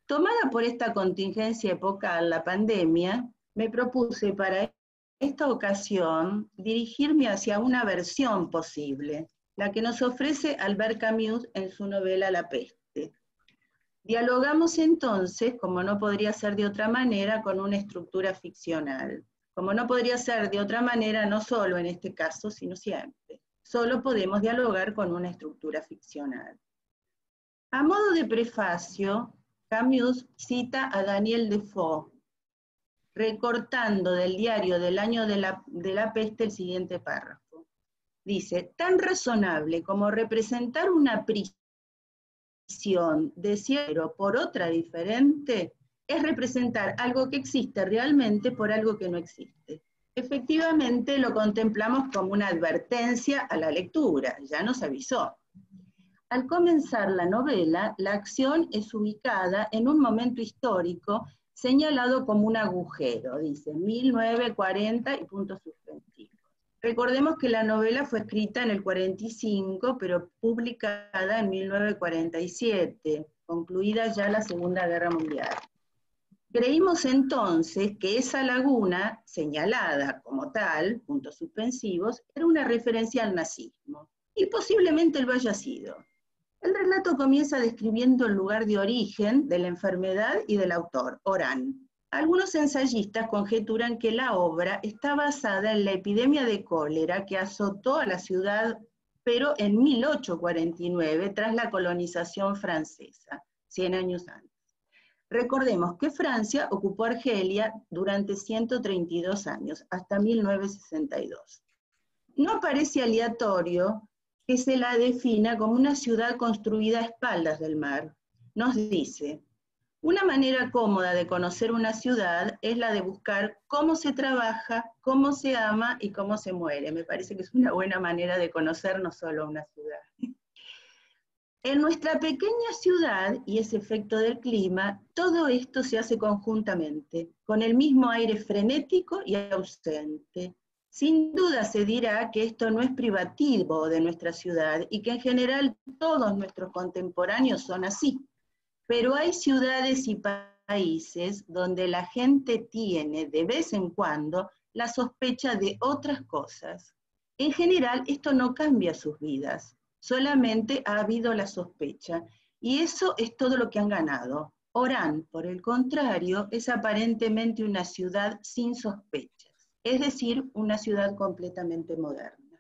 Tomada por esta contingencia epocal, la pandemia, me propuse para esta ocasión dirigirme hacia una versión posible, la que nos ofrece Albert Camus en su novela La peste. Dialogamos entonces, como no podría ser de otra manera, con una estructura ficcional. Como no podría ser de otra manera, no solo en este caso, sino siempre. Solo podemos dialogar con una estructura ficcional. A modo de prefacio, Camus cita a Daniel Defoe, recortando del diario del año de la, de la peste el siguiente párrafo dice, tan razonable como representar una prisión de cielo por otra diferente, es representar algo que existe realmente por algo que no existe. Efectivamente lo contemplamos como una advertencia a la lectura, ya nos avisó. Al comenzar la novela, la acción es ubicada en un momento histórico señalado como un agujero, dice 1940 y punto suspensivo. Recordemos que la novela fue escrita en el 45, pero publicada en 1947, concluida ya la Segunda Guerra Mundial. Creímos entonces que esa laguna, señalada como tal, puntos suspensivos, era una referencia al nazismo, y posiblemente lo haya sido. El relato comienza describiendo el lugar de origen de la enfermedad y del autor, Orán, algunos ensayistas conjeturan que la obra está basada en la epidemia de cólera que azotó a la ciudad, pero en 1849, tras la colonización francesa, 100 años antes. Recordemos que Francia ocupó Argelia durante 132 años, hasta 1962. No parece aleatorio que se la defina como una ciudad construida a espaldas del mar. Nos dice, una manera cómoda de conocer una ciudad es la de buscar cómo se trabaja, cómo se ama y cómo se muere. Me parece que es una buena manera de conocer no solo una ciudad. En nuestra pequeña ciudad y ese efecto del clima, todo esto se hace conjuntamente, con el mismo aire frenético y ausente. Sin duda se dirá que esto no es privativo de nuestra ciudad y que en general todos nuestros contemporáneos son así. Pero hay ciudades y países donde la gente tiene de vez en cuando la sospecha de otras cosas. En general, esto no cambia sus vidas, solamente ha habido la sospecha. Y eso es todo lo que han ganado. Orán, por el contrario, es aparentemente una ciudad sin sospechas, es decir, una ciudad completamente moderna.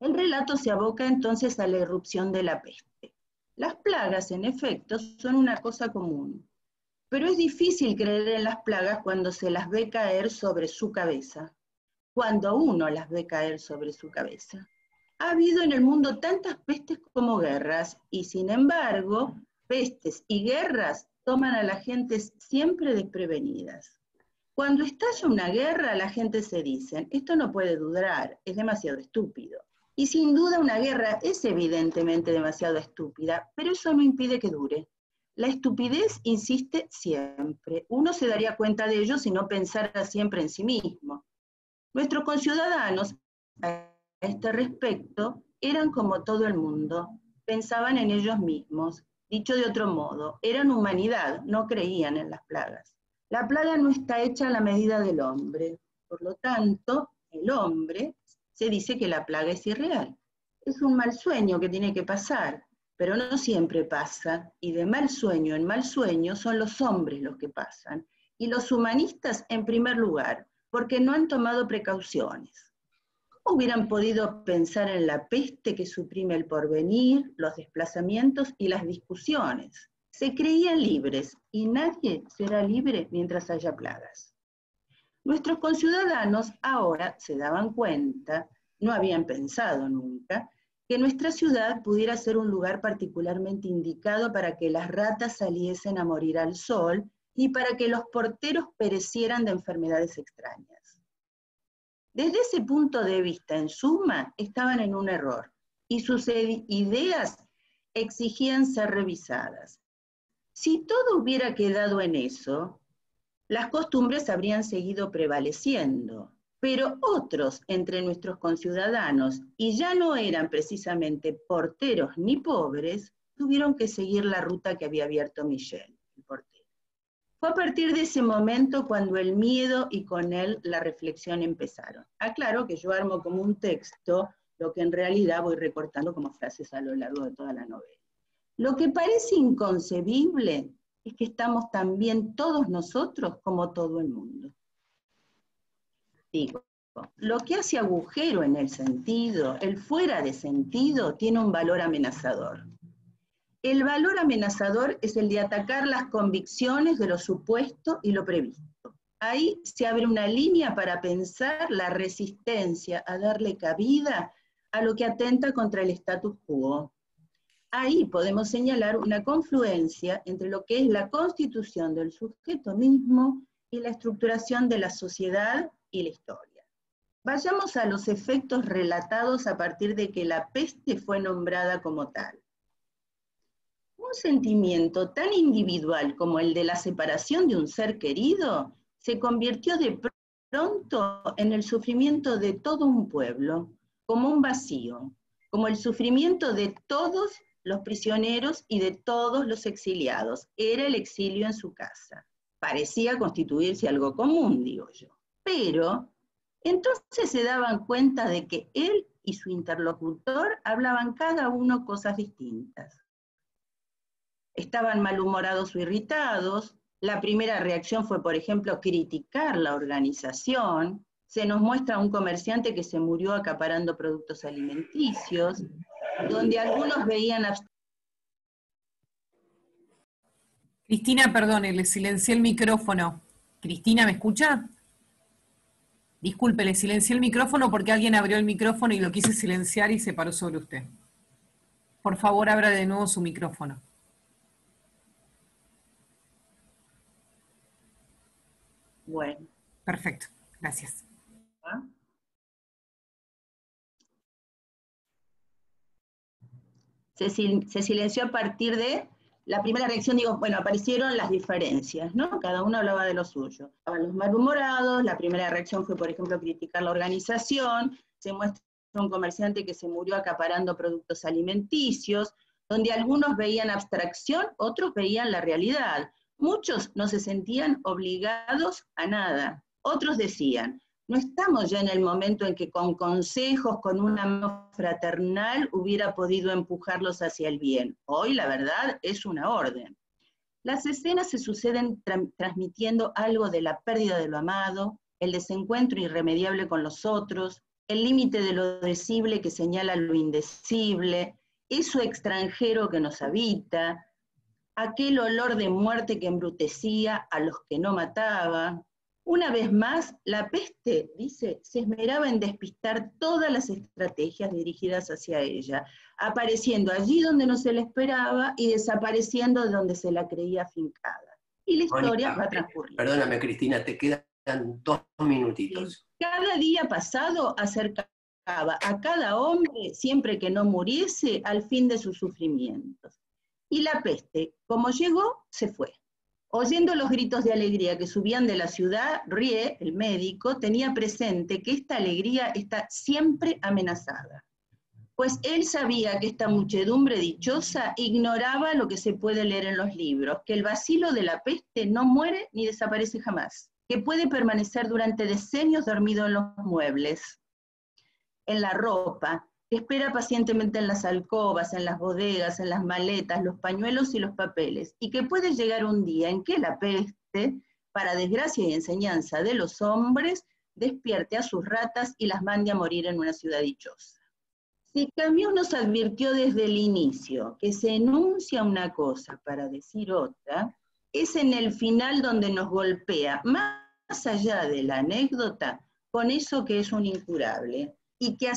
El relato se aboca entonces a la irrupción de la peste. Las plagas, en efecto, son una cosa común, pero es difícil creer en las plagas cuando se las ve caer sobre su cabeza, cuando uno las ve caer sobre su cabeza. Ha habido en el mundo tantas pestes como guerras, y sin embargo, pestes y guerras toman a la gente siempre desprevenidas. Cuando estalla una guerra, la gente se dice, esto no puede durar, es demasiado estúpido. Y sin duda una guerra es evidentemente demasiado estúpida, pero eso no impide que dure. La estupidez insiste siempre. Uno se daría cuenta de ello si no pensara siempre en sí mismo. Nuestros conciudadanos, a este respecto, eran como todo el mundo, pensaban en ellos mismos. Dicho de otro modo, eran humanidad, no creían en las plagas. La plaga no está hecha a la medida del hombre, por lo tanto, el hombre se dice que la plaga es irreal. Es un mal sueño que tiene que pasar, pero no siempre pasa, y de mal sueño en mal sueño son los hombres los que pasan, y los humanistas en primer lugar, porque no han tomado precauciones. ¿Cómo hubieran podido pensar en la peste que suprime el porvenir, los desplazamientos y las discusiones? Se creían libres y nadie será libre mientras haya plagas. Nuestros conciudadanos ahora se daban cuenta, no habían pensado nunca, que nuestra ciudad pudiera ser un lugar particularmente indicado para que las ratas saliesen a morir al sol y para que los porteros perecieran de enfermedades extrañas. Desde ese punto de vista, en suma, estaban en un error y sus ideas exigían ser revisadas. Si todo hubiera quedado en eso, las costumbres habrían seguido prevaleciendo, pero otros entre nuestros conciudadanos, y ya no eran precisamente porteros ni pobres, tuvieron que seguir la ruta que había abierto Michel, el portero. Fue a partir de ese momento cuando el miedo y con él la reflexión empezaron. Aclaro que yo armo como un texto lo que en realidad voy recortando como frases a lo largo de toda la novela. Lo que parece inconcebible es que estamos también todos nosotros como todo el mundo. Digo, lo que hace agujero en el sentido, el fuera de sentido, tiene un valor amenazador. El valor amenazador es el de atacar las convicciones de lo supuesto y lo previsto. Ahí se abre una línea para pensar la resistencia a darle cabida a lo que atenta contra el status quo, ahí podemos señalar una confluencia entre lo que es la constitución del sujeto mismo y la estructuración de la sociedad y la historia. Vayamos a los efectos relatados a partir de que la peste fue nombrada como tal. Un sentimiento tan individual como el de la separación de un ser querido se convirtió de pronto en el sufrimiento de todo un pueblo, como un vacío, como el sufrimiento de todos los prisioneros y de todos los exiliados. Era el exilio en su casa. Parecía constituirse algo común, digo yo. Pero entonces se daban cuenta de que él y su interlocutor hablaban cada uno cosas distintas. Estaban malhumorados o irritados. La primera reacción fue, por ejemplo, criticar la organización. Se nos muestra un comerciante que se murió acaparando productos alimenticios donde algunos veían Cristina, perdone, le silencié el micrófono. Cristina, ¿me escucha? Disculpe, le silencié el micrófono porque alguien abrió el micrófono y lo quise silenciar y se paró sobre usted. Por favor, abra de nuevo su micrófono. Bueno. Perfecto, gracias. Se, silenció a partir de la primera reacción, digo, bueno, aparecieron las diferencias, ¿no? Cada uno hablaba de lo suyo. Estaban los malhumorados, la primera reacción fue, por ejemplo, criticar la organización, se muestra un comerciante que se murió acaparando productos alimenticios, donde algunos veían abstracción, otros veían la realidad. Muchos no se sentían obligados a nada. Otros decían, no estamos ya en el momento en que con consejos, con una mano fraternal, hubiera podido empujarlos hacia el bien. Hoy, la verdad, es una orden. Las escenas se suceden transmitiendo algo de la pérdida de lo amado, el desencuentro irremediable con los otros, el límite de lo decible que señala lo indecible, eso extranjero que nos habita, aquel olor de muerte que embrutecía a los que no mataba, una vez más, la peste, dice, se esmeraba en despistar todas las estrategias dirigidas hacia ella, apareciendo allí donde no se la esperaba y desapareciendo donde se la creía fincada. Y la historia va a transcurrir. Perdóname, Cristina, te quedan dos minutitos. Cada día pasado acercaba a cada hombre, siempre que no muriese, al fin de sus sufrimientos. Y la peste, como llegó, se fue. Oyendo los gritos de alegría que subían de la ciudad, Rie, el médico, tenía presente que esta alegría está siempre amenazada. pues él sabía que esta muchedumbre dichosa ignoraba lo que se puede leer en los libros, que el vacilo de la peste no muere ni desaparece jamás, que puede permanecer durante decenios dormido en los muebles, en la ropa, que espera pacientemente en las alcobas, en las bodegas, en las maletas, los pañuelos y los papeles, y que puede llegar un día en que la peste, para desgracia y enseñanza de los hombres, despierte a sus ratas y las mande a morir en una ciudad dichosa. Si Camus nos advirtió desde el inicio que se enuncia una cosa para decir otra, es en el final donde nos golpea, más allá de la anécdota, con eso que es un incurable, y que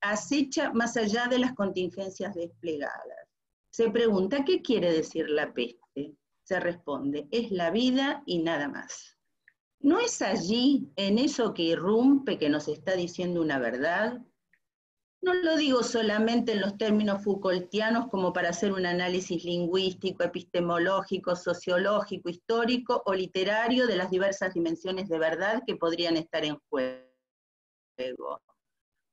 acecha más allá de las contingencias desplegadas. Se pregunta, ¿qué quiere decir la peste? Se responde, es la vida y nada más. ¿No es allí, en eso que irrumpe, que nos está diciendo una verdad? No lo digo solamente en los términos Foucaultianos como para hacer un análisis lingüístico, epistemológico, sociológico, histórico o literario de las diversas dimensiones de verdad que podrían estar en juego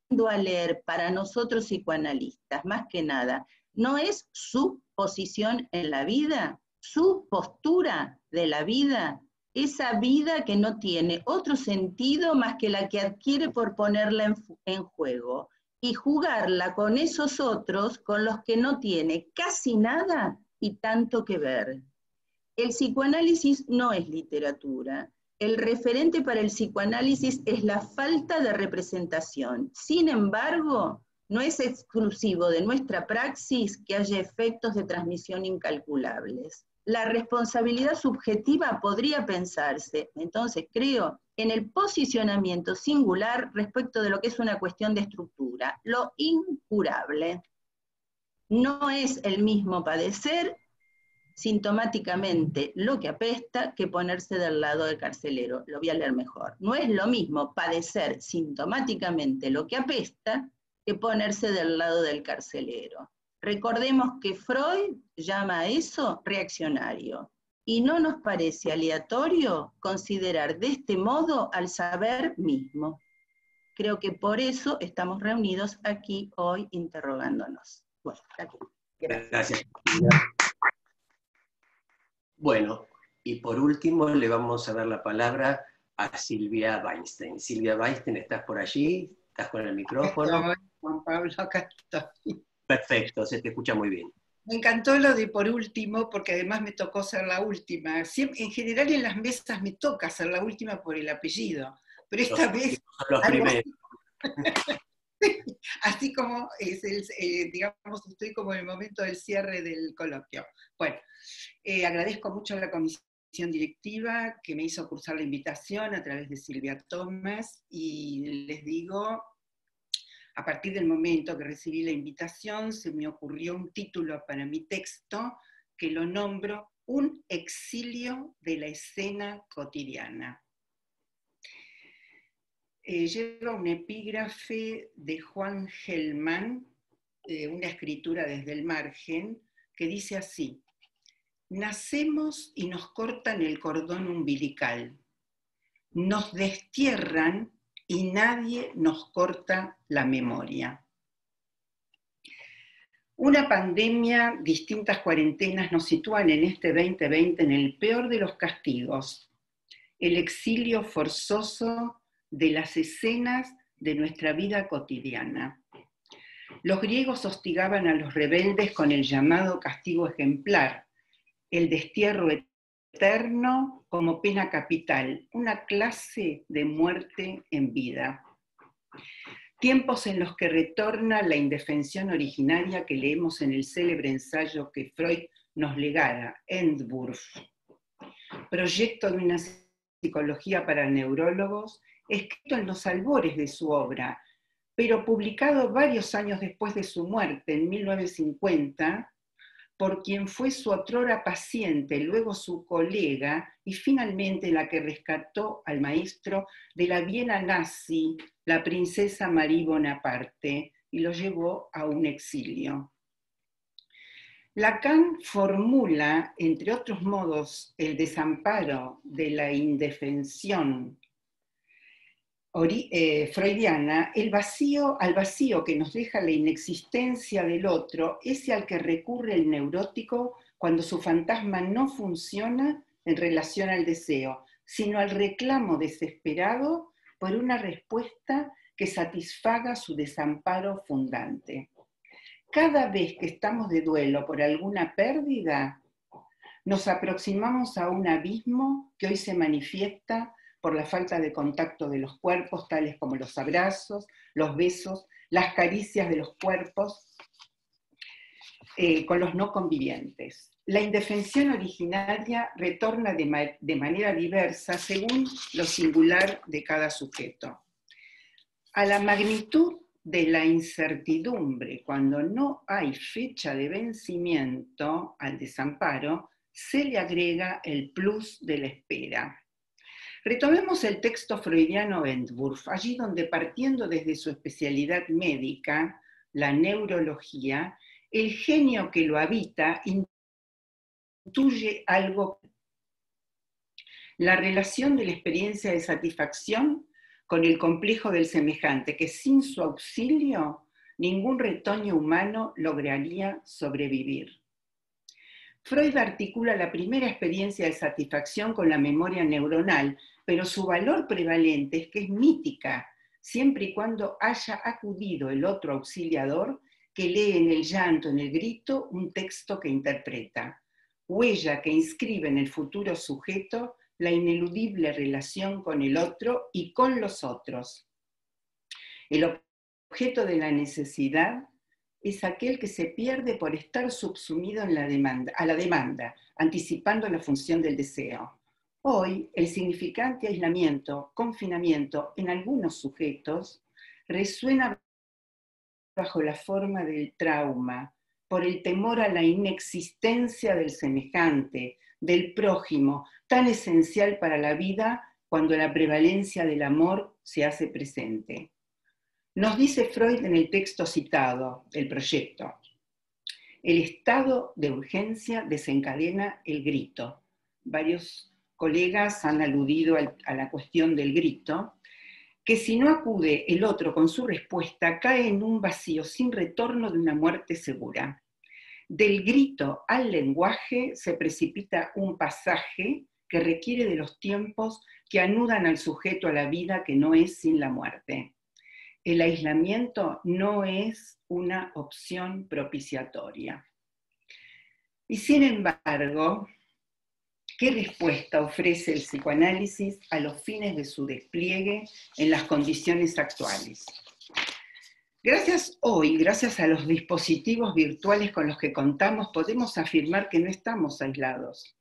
a leer para nosotros psicoanalistas, más que nada, no es su posición en la vida, su postura de la vida, esa vida que no tiene otro sentido más que la que adquiere por ponerla en, en juego y jugarla con esos otros con los que no tiene casi nada y tanto que ver. El psicoanálisis no es literatura, el referente para el psicoanálisis es la falta de representación. Sin embargo, no es exclusivo de nuestra praxis que haya efectos de transmisión incalculables. La responsabilidad subjetiva podría pensarse, entonces creo, en el posicionamiento singular respecto de lo que es una cuestión de estructura, lo incurable. No es el mismo padecer sintomáticamente lo que apesta que ponerse del lado del carcelero. Lo voy a leer mejor. No es lo mismo padecer sintomáticamente lo que apesta que ponerse del lado del carcelero. Recordemos que Freud llama a eso reaccionario y no nos parece aleatorio considerar de este modo al saber mismo. Creo que por eso estamos reunidos aquí hoy interrogándonos. Bueno, Gracias. Bueno, y por último le vamos a dar la palabra a Silvia Weinstein. Silvia Weinstein, ¿estás por allí? ¿Estás con el micrófono? Juan Pablo, acá estoy. Perfecto, se te escucha muy bien. Me encantó lo de por último, porque además me tocó ser la última. en general en las mesas me toca ser la última por el apellido, pero esta vez... Los primeros. <laughs> <laughs> Así como es el, eh, digamos, estoy como en el momento del cierre del coloquio. Bueno, eh, agradezco mucho a la comisión directiva que me hizo cursar la invitación a través de Silvia Tomás y les digo, a partir del momento que recibí la invitación, se me ocurrió un título para mi texto que lo nombro Un exilio de la escena cotidiana. Eh, lleva un epígrafe de Juan Gelman, una escritura desde el margen, que dice así, nacemos y nos cortan el cordón umbilical, nos destierran y nadie nos corta la memoria. Una pandemia, distintas cuarentenas nos sitúan en este 2020 en el peor de los castigos, el exilio forzoso de las escenas de nuestra vida cotidiana. Los griegos hostigaban a los rebeldes con el llamado castigo ejemplar, el destierro eterno como pena capital, una clase de muerte en vida. Tiempos en los que retorna la indefensión originaria que leemos en el célebre ensayo que Freud nos legara, Endburf, proyecto de una psicología para neurólogos escrito en los albores de su obra, pero publicado varios años después de su muerte, en 1950, por quien fue su otrora paciente, luego su colega y finalmente la que rescató al maestro de la Viena nazi, la princesa Marie Bonaparte, y lo llevó a un exilio. Lacan formula, entre otros modos, el desamparo de la indefensión eh, freudiana, el vacío, al vacío que nos deja la inexistencia del otro, ese al que recurre el neurótico cuando su fantasma no funciona en relación al deseo, sino al reclamo desesperado por una respuesta que satisfaga su desamparo fundante. Cada vez que estamos de duelo por alguna pérdida, nos aproximamos a un abismo que hoy se manifiesta por la falta de contacto de los cuerpos, tales como los abrazos, los besos, las caricias de los cuerpos eh, con los no convivientes. La indefensión originaria retorna de manera diversa según lo singular de cada sujeto. A la magnitud de la incertidumbre, cuando no hay fecha de vencimiento al desamparo, se le agrega el plus de la espera. Retomemos el texto freudiano Entwurf, allí donde partiendo desde su especialidad médica, la neurología, el genio que lo habita intuye algo. La relación de la experiencia de satisfacción con el complejo del semejante, que sin su auxilio ningún retoño humano lograría sobrevivir. Freud articula la primera experiencia de satisfacción con la memoria neuronal, pero su valor prevalente es que es mítica, siempre y cuando haya acudido el otro auxiliador que lee en el llanto, en el grito, un texto que interpreta, huella que inscribe en el futuro sujeto la ineludible relación con el otro y con los otros. El objeto de la necesidad es aquel que se pierde por estar subsumido en la demanda, a la demanda, anticipando la función del deseo. Hoy, el significante aislamiento, confinamiento en algunos sujetos resuena bajo la forma del trauma, por el temor a la inexistencia del semejante, del prójimo, tan esencial para la vida cuando la prevalencia del amor se hace presente. Nos dice Freud en el texto citado, el proyecto, el estado de urgencia desencadena el grito. Varios colegas han aludido a la cuestión del grito, que si no acude el otro con su respuesta, cae en un vacío sin retorno de una muerte segura. Del grito al lenguaje se precipita un pasaje que requiere de los tiempos que anudan al sujeto a la vida que no es sin la muerte. El aislamiento no es una opción propiciatoria. Y sin embargo, ¿Qué respuesta ofrece el psicoanálisis a los fines de su despliegue en las condiciones actuales? Gracias hoy, gracias a los dispositivos virtuales con los que contamos, podemos afirmar que no estamos aislados,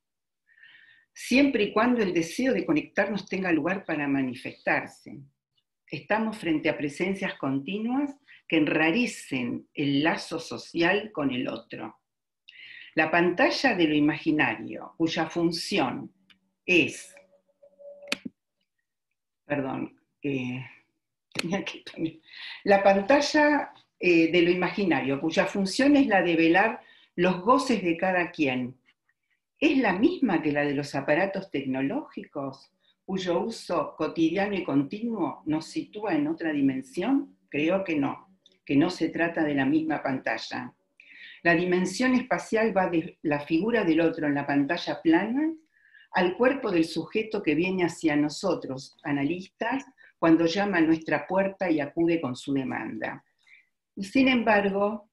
siempre y cuando el deseo de conectarnos tenga lugar para manifestarse. Estamos frente a presencias continuas que enrarecen el lazo social con el otro. La pantalla de lo imaginario, cuya función es, perdón, eh, <laughs> la pantalla eh, de lo imaginario, cuya función es la de velar los goces de cada quien, ¿es la misma que la de los aparatos tecnológicos, cuyo uso cotidiano y continuo nos sitúa en otra dimensión? Creo que no, que no se trata de la misma pantalla. La dimensión espacial va de la figura del otro en la pantalla plana al cuerpo del sujeto que viene hacia nosotros, analistas, cuando llama a nuestra puerta y acude con su demanda. Y sin embargo,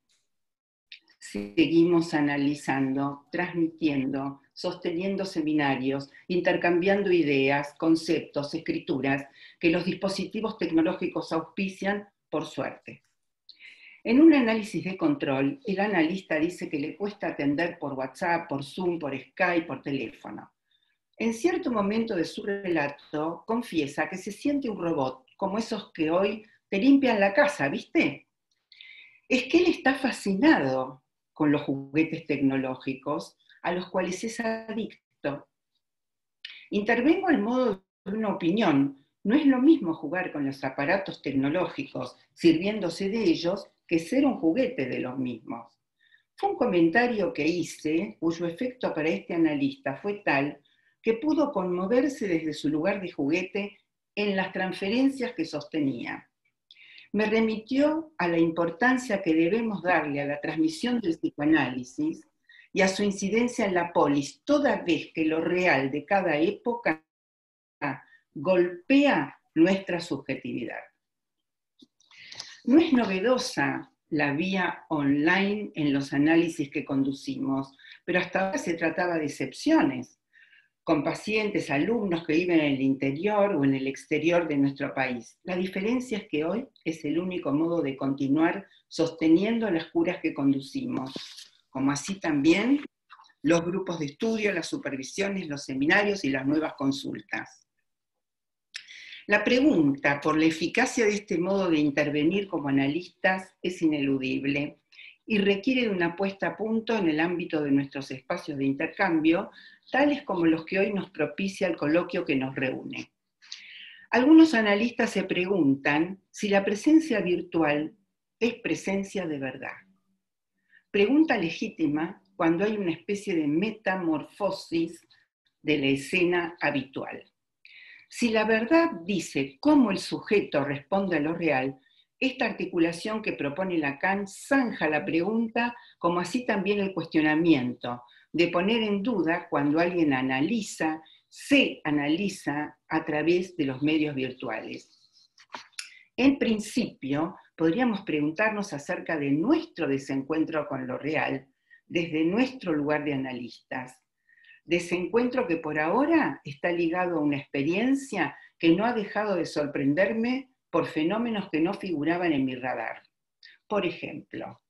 seguimos analizando, transmitiendo, sosteniendo seminarios, intercambiando ideas, conceptos, escrituras que los dispositivos tecnológicos auspician, por suerte. En un análisis de control, el analista dice que le cuesta atender por WhatsApp, por Zoom, por Skype, por teléfono. En cierto momento de su relato, confiesa que se siente un robot, como esos que hoy te limpian la casa, ¿viste? Es que él está fascinado con los juguetes tecnológicos a los cuales es adicto. Intervengo al modo de una opinión. No es lo mismo jugar con los aparatos tecnológicos, sirviéndose de ellos, que ser un juguete de los mismos. Fue un comentario que hice cuyo efecto para este analista fue tal que pudo conmoverse desde su lugar de juguete en las transferencias que sostenía. Me remitió a la importancia que debemos darle a la transmisión del psicoanálisis y a su incidencia en la polis, toda vez que lo real de cada época golpea nuestra subjetividad. No es novedosa la vía online en los análisis que conducimos, pero hasta ahora se trataba de excepciones, con pacientes, alumnos que viven en el interior o en el exterior de nuestro país. La diferencia es que hoy es el único modo de continuar sosteniendo las curas que conducimos, como así también los grupos de estudio, las supervisiones, los seminarios y las nuevas consultas. La pregunta por la eficacia de este modo de intervenir como analistas es ineludible y requiere de una puesta a punto en el ámbito de nuestros espacios de intercambio, tales como los que hoy nos propicia el coloquio que nos reúne. Algunos analistas se preguntan si la presencia virtual es presencia de verdad. Pregunta legítima cuando hay una especie de metamorfosis de la escena habitual. Si la verdad dice cómo el sujeto responde a lo real, esta articulación que propone Lacan zanja la pregunta como así también el cuestionamiento, de poner en duda cuando alguien analiza, se analiza a través de los medios virtuales. En principio, podríamos preguntarnos acerca de nuestro desencuentro con lo real desde nuestro lugar de analistas. Desencuentro que por ahora está ligado a una experiencia que no ha dejado de sorprenderme por fenómenos que no figuraban en mi radar. Por ejemplo,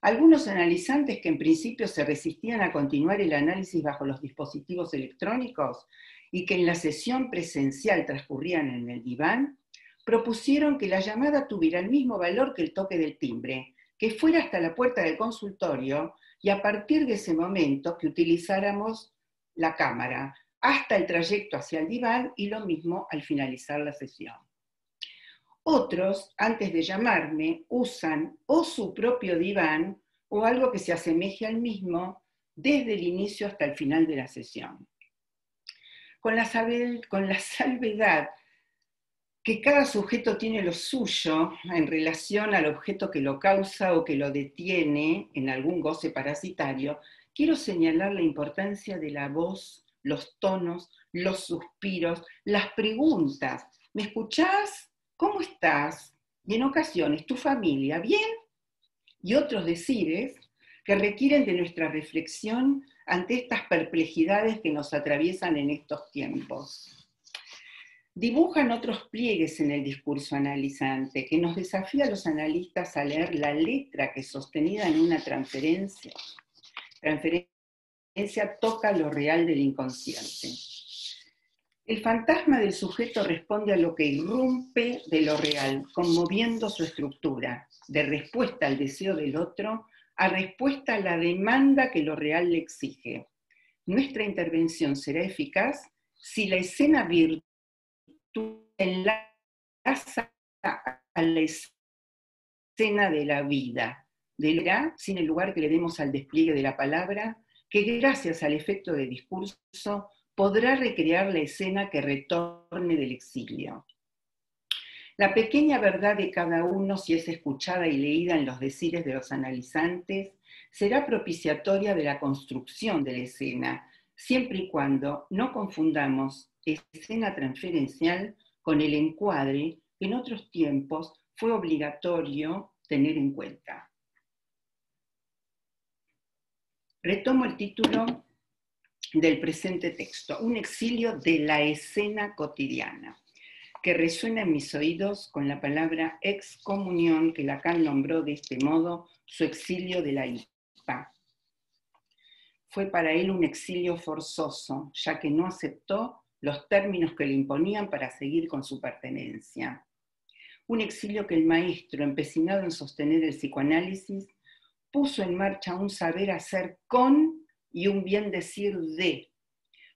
algunos analizantes que en principio se resistían a continuar el análisis bajo los dispositivos electrónicos y que en la sesión presencial transcurrían en el diván, propusieron que la llamada tuviera el mismo valor que el toque del timbre, que fuera hasta la puerta del consultorio y a partir de ese momento que utilizáramos la cámara hasta el trayecto hacia el diván y lo mismo al finalizar la sesión. Otros, antes de llamarme, usan o su propio diván o algo que se asemeje al mismo desde el inicio hasta el final de la sesión. Con la, con salvedad que cada sujeto tiene lo suyo en relación al objeto que lo causa o que lo detiene en algún goce parasitario, quiero señalar la importancia de la voz, los tonos, los suspiros, las preguntas. ¿Me escuchás? ¿Cómo estás? Y en ocasiones, ¿tu familia? ¿Bien? Y otros decires que requieren de nuestra reflexión ante estas perplejidades que nos atraviesan en estos tiempos dibujan otros pliegues en el discurso analizante, que nos desafía a los analistas a leer la letra que sostenida en una transferencia, transferencia toca lo real del inconsciente. El fantasma del sujeto responde a lo que irrumpe de lo real, conmoviendo su estructura, de respuesta al deseo del otro a respuesta a la demanda que lo real le exige. Nuestra intervención será eficaz si la escena virtual enlaza a la escena de la vida, del sin el lugar que le demos al despliegue de la palabra, que gracias al efecto de discurso podrá recrear la escena que retorne del exilio. La pequeña verdad de cada uno, si es escuchada y leída en los decires de los analizantes, será propiciatoria de la construcción de la escena, siempre y cuando no confundamos escena transferencial con el encuadre que en otros tiempos fue obligatorio tener en cuenta. Retomo el título del presente texto, Un exilio de la escena cotidiana, que resuena en mis oídos con la palabra excomunión que Lacan nombró de este modo su exilio de la IPA. Fue para él un exilio forzoso, ya que no aceptó los términos que le imponían para seguir con su pertenencia. Un exilio que el maestro, empecinado en sostener el psicoanálisis, puso en marcha un saber hacer con y un bien decir de.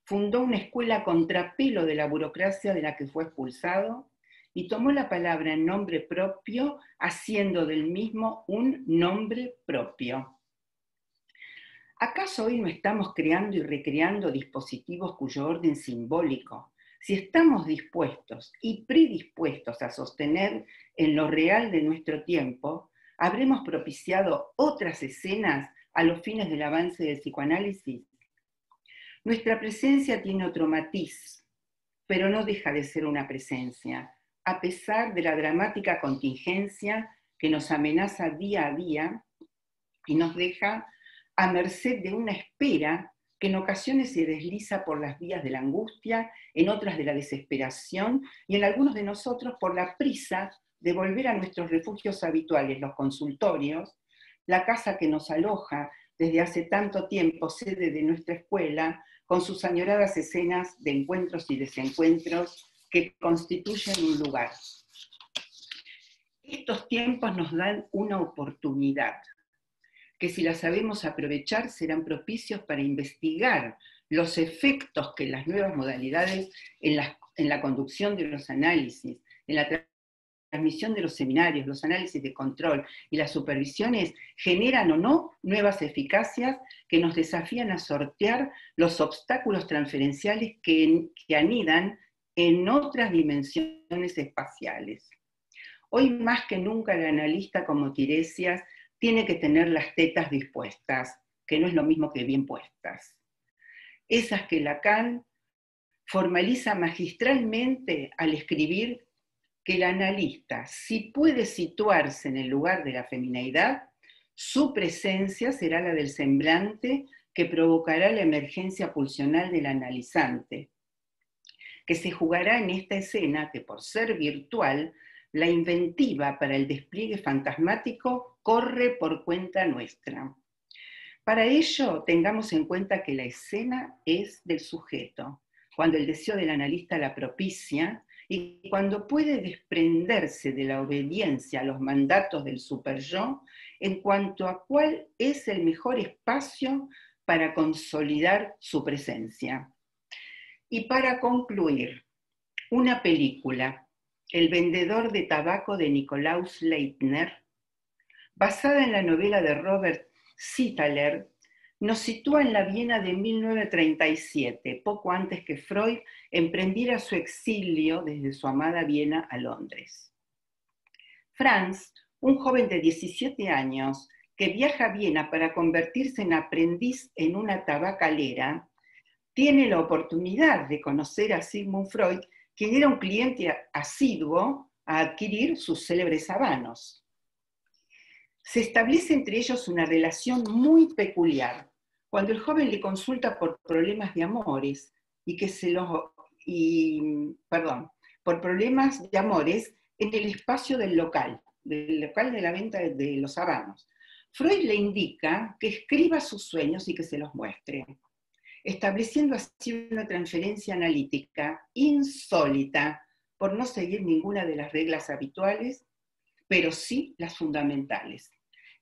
Fundó una escuela contrapelo de la burocracia de la que fue expulsado y tomó la palabra en nombre propio, haciendo del mismo un nombre propio. ¿Acaso hoy no estamos creando y recreando dispositivos cuyo orden simbólico Si estamos dispuestos y predispuestos a sostener en lo real de nuestro tiempo, habremos propiciado otras escenas a los fines del avance del psicoanálisis. Nuestra presencia tiene otro matiz, pero no deja de ser una presencia, a pesar de la dramática contingencia que nos amenaza día a día y nos deja a merced de una espera que en ocasiones se desliza por las vías de la angustia, en otras de la desesperación y en algunos de nosotros por la prisa de volver a nuestros refugios habituales, los consultorios, la casa que nos aloja desde hace tanto tiempo, sede de nuestra escuela, con sus añoradas escenas de encuentros y desencuentros que constituyen un lugar. Estos tiempos nos dan una oportunidad, que si la sabemos aprovechar serán propicios para investigar los efectos que las nuevas modalidades en la, conducción de los análisis, en la transmisión de los seminarios, los análisis de control y las supervisiones generan o no nuevas eficacias que nos desafían a sortear los obstáculos transferenciales que, que anidan en otras dimensiones espaciales. Hoy más que nunca el analista como Tiresias tiene que tener las tetas dispuestas, que no es lo mismo que bien puestas. Esas que Lacan formaliza magistralmente al escribir que el analista, si puede situarse en el lugar de la femineidad, su presencia será la del semblante que provocará la emergencia pulsional del analizante, que se jugará en esta escena que por ser virtual la inventiva para el despliegue fantasmático corre por cuenta nuestra. Para ello, tengamos en cuenta que la escena es del sujeto, cuando el deseo del analista la propicia y cuando puede desprenderse de la obediencia a los mandatos del superyo en cuanto a cuál es el mejor espacio para consolidar su presencia. Y para concluir, una película el vendedor de tabaco de Nikolaus Leitner, basada en la novela de Robert Sittaler, nos sitúa en la Viena de 1937, poco antes que Freud emprendiera su exilio desde su amada Viena a Londres. Franz, un joven de 17 años que viaja a Viena para convertirse en aprendiz en una tabacalera, tiene la oportunidad de conocer a Sigmund Freud quien era un cliente asiduo a adquirir sus célebres habanos. Se establece entre ellos una relación muy peculiar cuando el joven le consulta por problemas de amores y que se los y perdón, por problemas de amores en el espacio del local, del local de la venta de los habanos. Freud le indica que escriba sus sueños y que se los muestre estableciendo así una transferencia analítica insólita por no seguir ninguna de las reglas habituales, pero sí las fundamentales.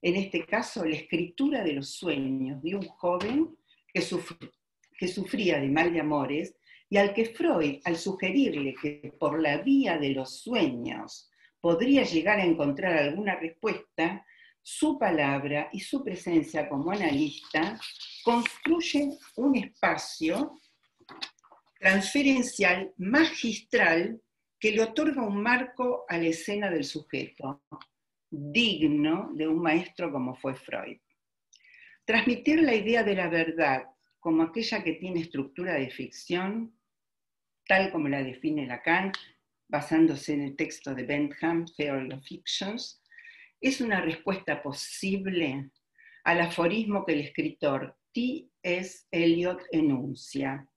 En este caso, la escritura de los sueños de un joven que, sufría de mal de amores y al que Freud, al sugerirle que por la vía de los sueños podría llegar a encontrar alguna respuesta, su palabra y su presencia como analista construyen un espacio transferencial magistral que le otorga un marco a la escena del sujeto, digno de un maestro como fue Freud. Transmitir la idea de la verdad como aquella que tiene estructura de ficción, tal como la define Lacan, basándose en el texto de Bentham, Theory of Fictions, es una respuesta posible al aforismo que el escritor T.S. Eliot enuncia.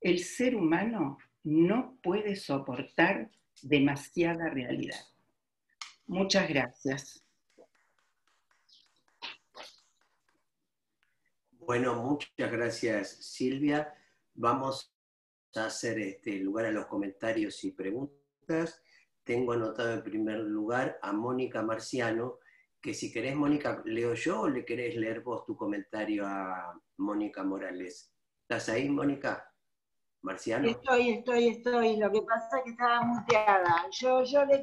El ser humano no puede soportar demasiada realidad. Muchas gracias. Bueno, muchas gracias Silvia. Vamos a hacer este lugar a los comentarios y preguntas tengo anotado en primer lugar a Mónica Marciano, que si querés, Mónica, leo yo o le querés leer vos tu comentario a Mónica Morales. ¿Estás ahí, Mónica? Marciano. Estoy, estoy, estoy. Lo que pasa es que estaba muteada. Yo, yo le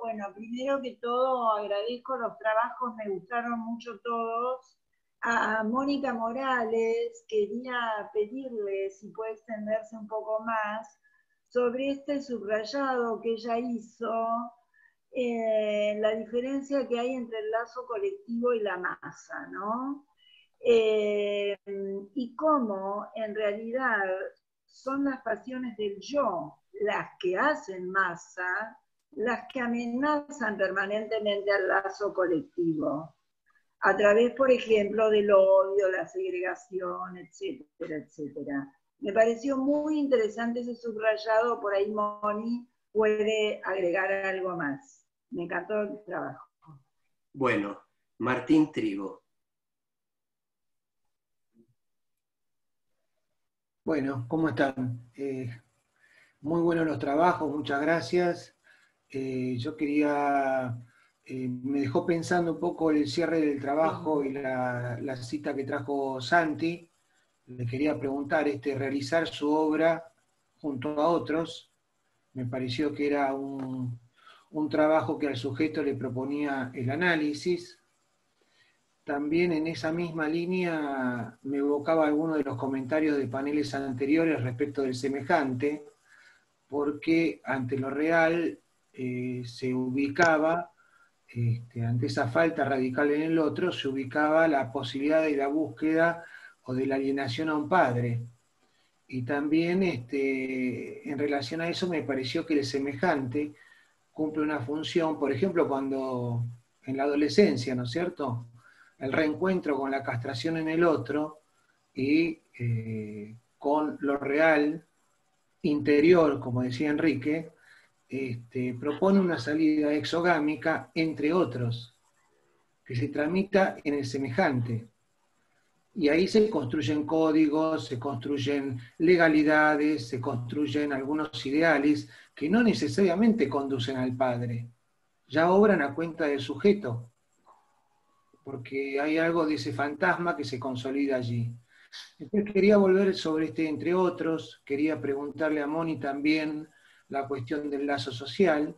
bueno, primero que todo agradezco los trabajos, me gustaron mucho todos. a Mónica Morales quería pedirle si puede extenderse un poco más sobre este subrayado que ella hizo, eh, la diferencia que hay entre el lazo colectivo y la masa, ¿no? Eh, y cómo en realidad son las pasiones del yo las que hacen masa, las que amenazan permanentemente al lazo colectivo a través, por ejemplo, del odio, la segregación, etcétera, etcétera. Me pareció muy interesante ese subrayado, por ahí Moni puede agregar algo más. Me encantó el trabajo. Bueno, Martín Trigo. Bueno, ¿cómo están? Eh, muy buenos los trabajos, muchas gracias. Eh, yo quería eh, me dejó pensando un poco el cierre del trabajo y la, cita que trajo Santi. Le quería preguntar, este, realizar su obra junto a otros, me pareció que era un, un trabajo que al sujeto le proponía el análisis. También en esa misma línea me evocaba algunos de los comentarios de paneles anteriores respecto del semejante, porque ante lo real eh, se ubicaba este, ante esa falta radical en el otro, se ubicaba la posibilidad de la búsqueda o de la alienación a un padre. Y también este, en relación a eso me pareció que el semejante cumple una función, por ejemplo, cuando en la adolescencia, ¿no es cierto? El reencuentro con la castración en el otro y eh, con lo real, interior, como decía Enrique, este, propone una salida exogámica, entre otros, que se tramita en el semejante. Y ahí se construyen códigos, se construyen legalidades, se construyen algunos ideales que no necesariamente conducen al padre, ya obran a cuenta del sujeto, porque hay algo de ese fantasma que se consolida allí. Entonces quería volver sobre este, entre otros, quería preguntarle a Moni también la cuestión del lazo social,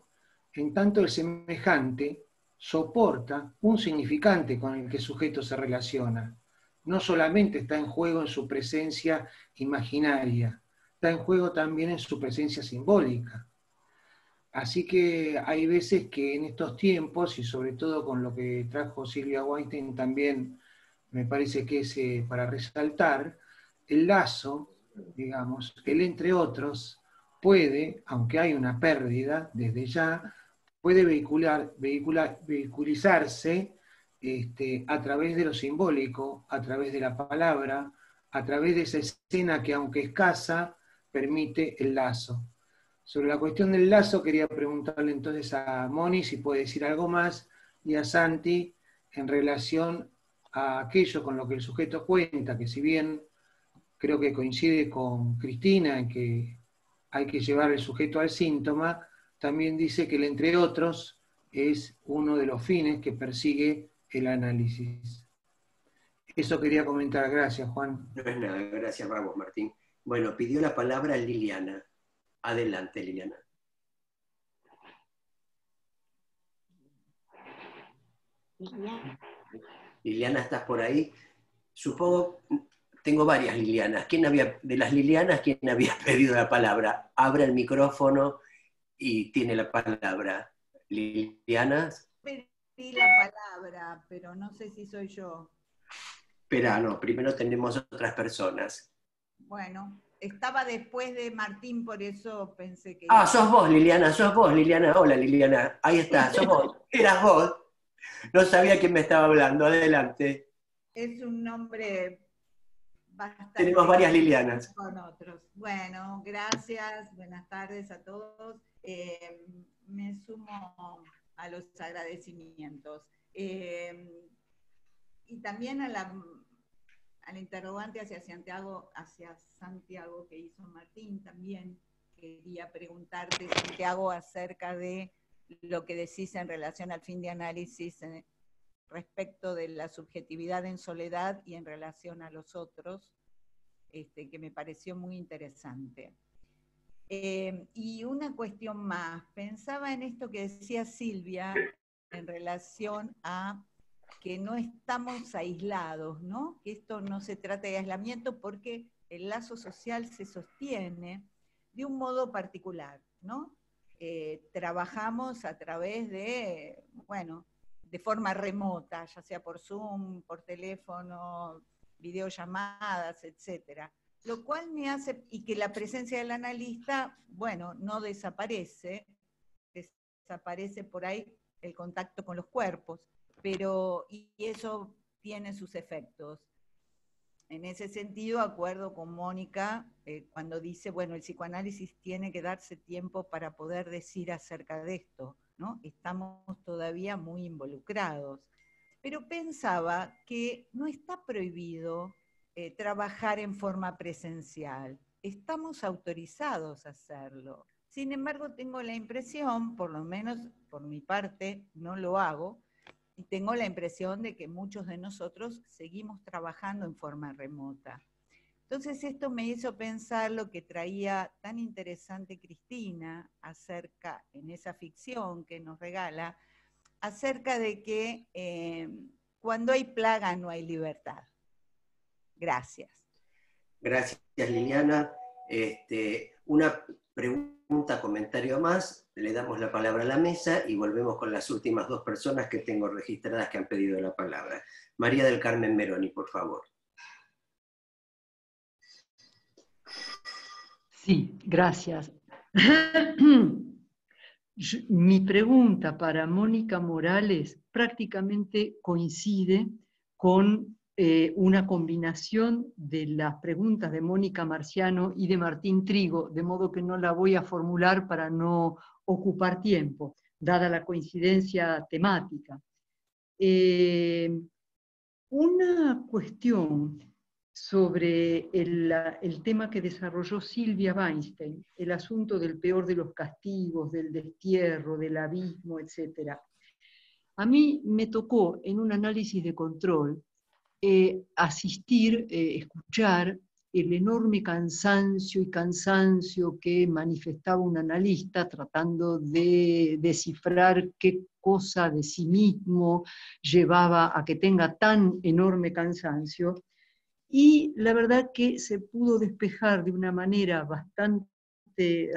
en tanto el semejante soporta un significante con el que el sujeto se relaciona. No solamente está en juego en su presencia imaginaria, está en juego también en su presencia simbólica. Así que hay veces que en estos tiempos, y sobre todo con lo que trajo Silvia Weinstein también, me parece que es eh, para resaltar, el lazo, digamos, el entre otros, puede, aunque hay una pérdida desde ya, puede vehicular, vehicular, vehiculizarse este, a través de lo simbólico, a través de la palabra, a través de esa escena que aunque escasa, permite el lazo. Sobre la cuestión del lazo quería preguntarle entonces a Moni si puede decir algo más y a Santi en relación a aquello con lo que el sujeto cuenta, que si bien creo que coincide con Cristina en que hay que llevar el sujeto al síntoma, también dice que el entre otros es uno de los fines que persigue el análisis. Eso quería comentar. Gracias, Juan. No es nada, gracias, vamos, Martín. Bueno, pidió la palabra Liliana. Adelante, Liliana. Liliana, ¿estás por ahí? Supongo, tengo varias Lilianas. ¿Quién había, de las Lilianas, quién había <laughs> pedido la palabra? Abre el micrófono y tiene la palabra. Liliana. Pedí la palabra, pero no sé si soy yo. Espera, no, primero tenemos otras personas. Bueno, estaba después de Martín, por eso pensé que... Ah, sos vos, Liliana, sos vos, Liliana. Hola, Liliana. Ahí está, sos vos. <laughs> Eras vos. No sabía quién me estaba hablando. Adelante. Es un nombre tenemos varias Lilianas. Con otros. Bueno, gracias, buenas tardes a todos. Eh, me sumo a los agradecimientos. Eh, y también a la, al interrogante hacia Santiago, hacia Santiago que hizo Martín también. Quería preguntarte, Santiago, acerca de lo que decís en relación al fin de análisis eh, respecto de la subjetividad en soledad y en relación a los otros, este, que me pareció muy interesante. Eh, y una cuestión más, pensaba en esto que decía Silvia en relación a que no estamos aislados, ¿no? Que esto no se trata de aislamiento porque el lazo social se sostiene de un modo particular, ¿no? Eh, trabajamos a través de, bueno, de forma remota, ya sea por Zoom, por teléfono, videollamadas, etcétera. Lo cual me hace, y que la presencia del analista, bueno, no desaparece, desaparece por ahí el contacto con los cuerpos, pero, y eso tiene sus efectos. En ese sentido, acuerdo con Mónica eh, cuando dice, bueno, el psicoanálisis tiene que darse tiempo para poder decir acerca de esto, ¿no? Estamos todavía muy involucrados. Pero pensaba que no está prohibido eh, trabajar en forma presencial. Estamos autorizados a hacerlo. Sin embargo, tengo la impresión, por lo menos por mi parte, no lo hago, y tengo la impresión de que muchos de nosotros seguimos trabajando en forma remota. Entonces esto me hizo pensar lo que traía tan interesante Cristina acerca, en esa ficción que nos regala, acerca de que eh, cuando hay plaga no hay libertad. Gracias. Gracias, Liliana. Este, una pregunta, comentario más, le damos la palabra a la mesa y volvemos con las últimas dos personas que tengo registradas que han pedido la palabra. María del Carmen Meroni, por favor. Sí, gracias. <clears throat> Mi pregunta para Mónica Morales prácticamente coincide con eh, una combinación de las preguntas de Mónica Marciano y de Martín Trigo, de modo que no la voy a formular para no ocupar tiempo, dada la coincidencia temática. Eh, una cuestión sobre el, el, tema que desarrolló Silvia Weinstein, el asunto del peor de los castigos, del destierro, del abismo, etc. A mí me tocó en un análisis de control eh, asistir, eh, escuchar el enorme cansancio y cansancio que manifestaba un analista tratando de descifrar qué cosa de sí mismo llevaba a que tenga tan enorme cansancio. Y la verdad que se pudo despejar de una manera bastante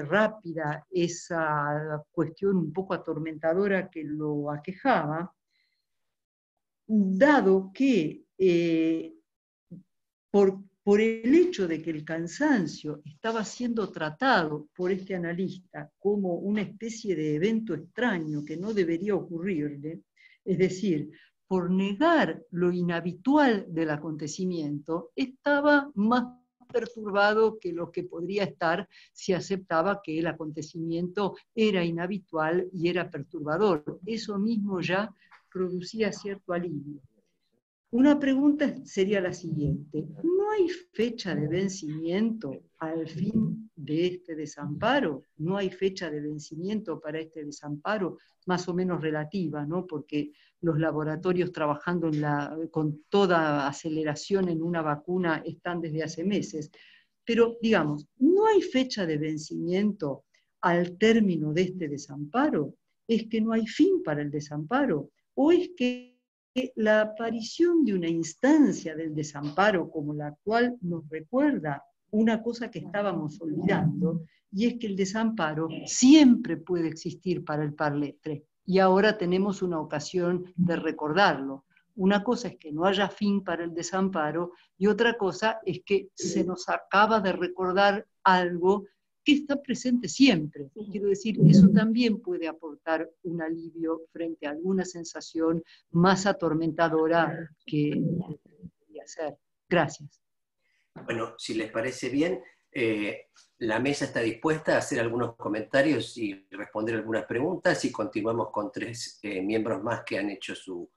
rápida esa cuestión un poco atormentadora que lo aquejaba, dado que eh, por, por el hecho de que el cansancio estaba siendo tratado por este analista como una especie de evento extraño que no debería ocurrirle, es decir, por negar lo inhabitual del acontecimiento, estaba más perturbado que lo que podría estar si aceptaba que el acontecimiento era inhabitual y era perturbador. Eso mismo ya producía cierto alivio. Una pregunta sería la siguiente. ¿No hay fecha de vencimiento al fin de este desamparo? ¿No hay fecha de vencimiento para este desamparo? Más o menos relativa, ¿no? Porque los laboratorios trabajando con toda aceleración en una vacuna están desde hace meses. Pero, digamos, ¿no hay fecha de vencimiento al término de este desamparo? ¿Es que no hay fin para el desamparo? ¿O es que la aparición de una instancia del desamparo como la cual nos recuerda una cosa que estábamos olvidando, y es que el desamparo siempre puede existir para el parletre, y ahora tenemos una ocasión de recordarlo. Una cosa es que no haya fin para el desamparo y otra cosa es que se nos acaba de recordar algo está presente siempre. Quiero decir, eso también puede aportar un alivio frente a alguna sensación más atormentadora que debería ser. Gracias. Bueno, si les parece bien, eh, la mesa está dispuesta a hacer algunos comentarios y responder algunas preguntas y continuamos con tres eh, miembros más que han hecho su,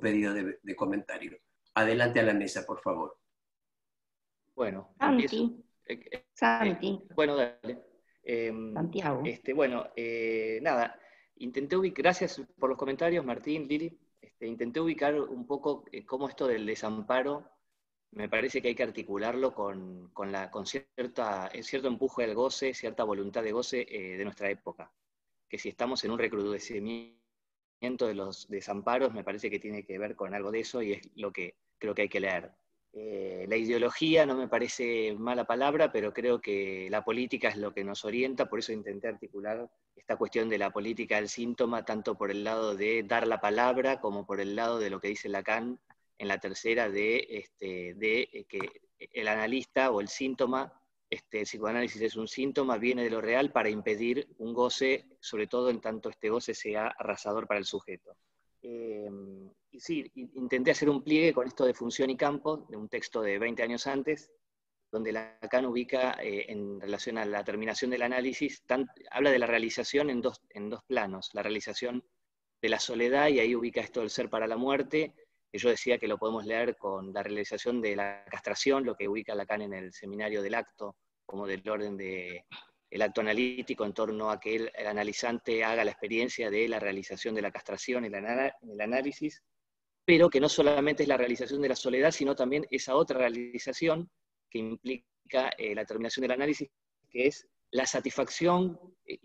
pedido de, de, comentario. Adelante a la mesa, por favor. Bueno, eh, eh, Santi. bueno, dale. Em, Santiago. Este, bueno, eh, nada, intenté ubicar, gracias por los comentarios, Martín, Lili. Este, intenté ubicar un poco cómo esto del desamparo, me parece que hay que articularlo con, con, la, con cierta, cierto empuje al goce, cierta voluntad de goce de nuestra época. Que si estamos en un recrudecimiento de los desamparos me parece que tiene que ver con algo de eso y es lo que creo que hay que leer. Eh, la ideología no me parece mala palabra, pero creo que la política es lo que nos orienta, por eso intenté articular esta cuestión de la política del síntoma, tanto por el lado de dar la palabra como por el lado de lo que dice Lacan en la tercera, de, este, eh, que el analista o el síntoma, este, el psicoanálisis es un síntoma, viene de lo real para impedir un goce, sobre todo en tanto este goce sea arrasador para el sujeto. Em, y sí, intenté hacer un pliegue con esto de función y campo, de un texto de 20 años antes, donde Lacan ubica eh, en relación a la terminación del análisis, habla de la realización en dos, en dos planos, la realización de la soledad, y ahí ubica esto del ser para la muerte, yo decía que lo podemos leer con la realización de la castración, lo que ubica Lacan en el seminario del acto, como del orden del el acto analítico en torno a que el, analizante haga la experiencia de la realización de la castración en el análisis, pero que no solamente es la realización de la soledad, sino también esa otra realización que implica eh, la terminación del análisis, que es la satisfacción, eh,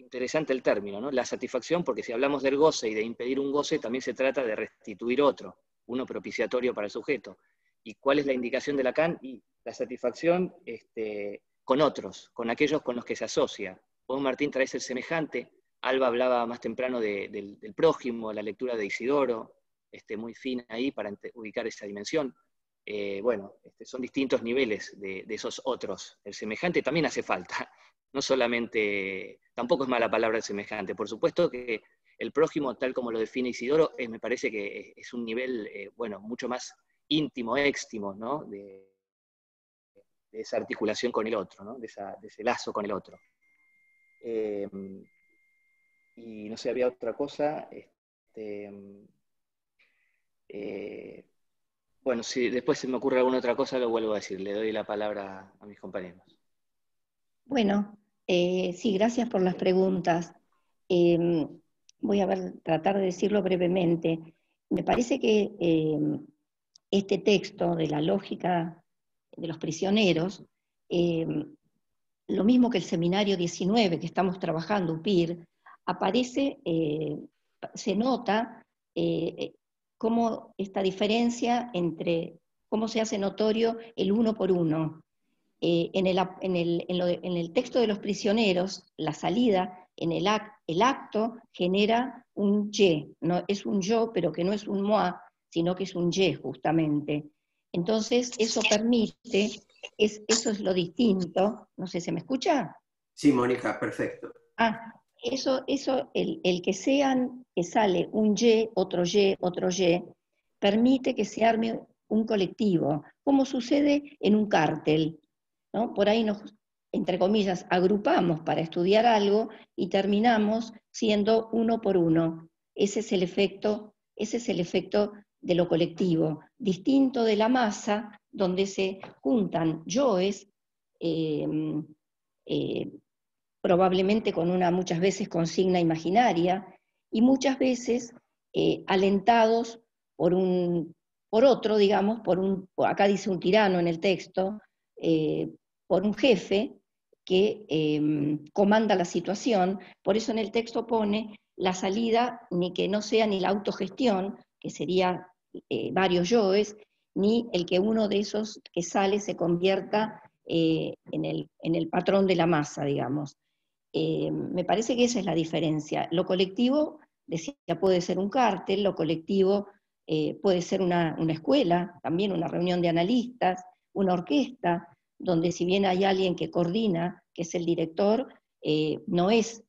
interesante el término, ¿no? La satisfacción, porque si hablamos del goce y de impedir un goce, también se trata de restituir otro, uno propiciatorio para el sujeto. ¿Y cuál es la indicación de Lacan? Y la satisfacción este, con otros, con aquellos con los que se asocia. Juan Martín trae el semejante, Alba hablaba más temprano del, prójimo, la lectura de Isidoro, este, muy fina ahí para ubicar esa dimensión. Eh, bueno, este, son distintos niveles de, esos otros. El semejante también hace falta, <laughs> no solamente, tampoco es mala palabra el semejante, por supuesto que el prójimo, tal como lo define Isidoro, me parece que es un nivel, eh, bueno, mucho más íntimo, éxtimo, ¿no? De, esa articulación con el otro, de, ese lazo con el otro. y no sé, había otra cosa. Este, bueno, si después se me ocurre alguna otra cosa, lo vuelvo a decir. Le doy la palabra a mis compañeros. Bueno, eh, sí, gracias por las preguntas. Voy a tratar de decirlo brevemente. Me parece que este texto de la lógica de los prisioneros, em, lo mismo que el seminario 19 que estamos trabajando, UPIR, aparece, eh, se nota eh, cómo esta diferencia entre cómo se hace notorio el uno por uno. Eh, en, el, texto de los prisioneros, la salida en el, el acto genera un ye, no, es un yo, pero que no es un moi, sino que es un ye justamente. Entonces, eso permite, es, eso es lo distinto. No sé, ¿se me escucha? Sí, Mónica, perfecto. Ah, eso, eso el, que sean, que sale un Y, otro Y, otro Y, permite que se arme un colectivo, como sucede en un cártel. ¿no? Por ahí nos, entre comillas, agrupamos para estudiar algo y terminamos siendo uno por uno. Ese es el efecto, ese es el efecto de lo colectivo, distinto de la masa, donde se juntan yoes, eh, eh, probablemente con una muchas veces consigna imaginaria, y muchas veces eh, alentados por, un, por otro, digamos, por un, acá dice un tirano en el texto, por un jefe que em, comanda la situación, por eso en el texto pone la salida ni que no sea ni la autogestión, que sería eh, varios yoes, ni el que uno de esos que sale se convierta en el, en, el, patrón de la masa, digamos. Eh, me parece que esa es la diferencia. Lo colectivo, decía, puede ser un cártel, lo colectivo eh, puede ser una, escuela, también una reunión de analistas, una orquesta, donde si bien hay alguien que coordina, que es el director, eh, no es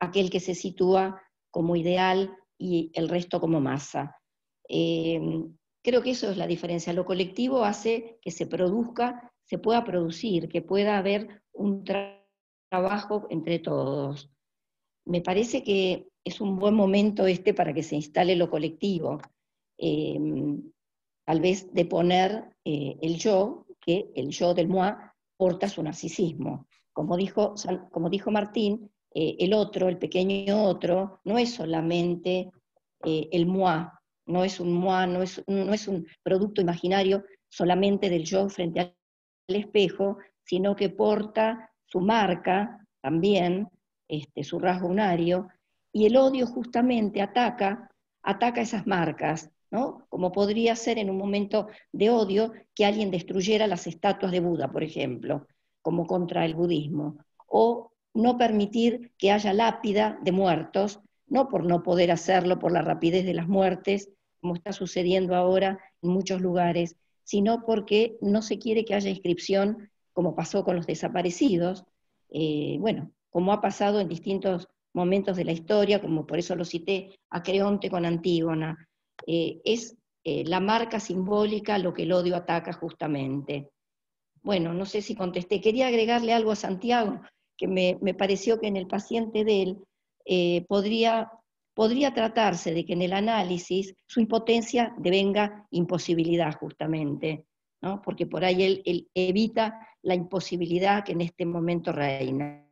aquel que se sitúa como ideal y el resto como masa. Creo que eso es la diferencia. Lo colectivo hace que se produzca, se pueda producir, que pueda haber un trabajo entre todos. Me parece que es un buen momento este para que se instale lo colectivo, em, tal vez de poner eh, el yo, que el yo del moi porta su narcisismo. Como dijo, como dijo Martín, eh, el otro, el pequeño otro, no es solamente eh, el moi, no es un no es, no es un producto imaginario solamente del yo frente al espejo, sino que porta su marca también, este, su rasgo unario, Y el odio justamente ataca, ataca esas marcas, ¿no? Como podría ser en un momento de odio que alguien destruyera las estatuas de Buda, por ejemplo, como contra el budismo, o no permitir que haya lápida de muertos, no por no poder hacerlo por la rapidez de las muertes, como está sucediendo ahora en muchos lugares, sino porque no se quiere que haya inscripción, como pasó con los desaparecidos, eh, bueno, como ha pasado en distintos momentos de la historia, como por eso lo cité a Creonte con Antígona, eh, es eh, la marca simbólica lo que el odio ataca justamente. Bueno, no sé si contesté. Quería agregarle algo a Santiago, que me, pareció que en el paciente de él podría, podría tratarse de que en el análisis su impotencia devenga imposibilidad justamente, ¿no? porque por ahí él evita la imposibilidad que en este momento reina.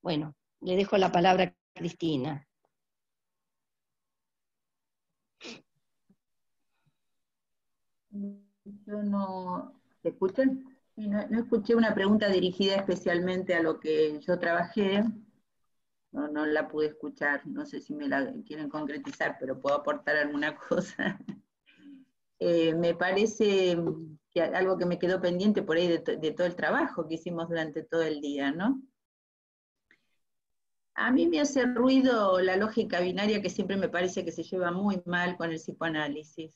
Bueno, le dejo la palabra a Cristina. Yo no, ¿se escuchan? No, no, escuché una pregunta dirigida especialmente a lo que yo trabajé, no, no la pude escuchar, no sé si me la quieren concretizar, pero puedo aportar alguna <laughs> cosa. Eh, me parece que algo que me quedó pendiente por ahí de, todo el trabajo que hicimos durante todo el día, ¿no? A mí me hace ruido la lógica binaria que siempre me parece que se lleva muy mal con el psicoanálisis.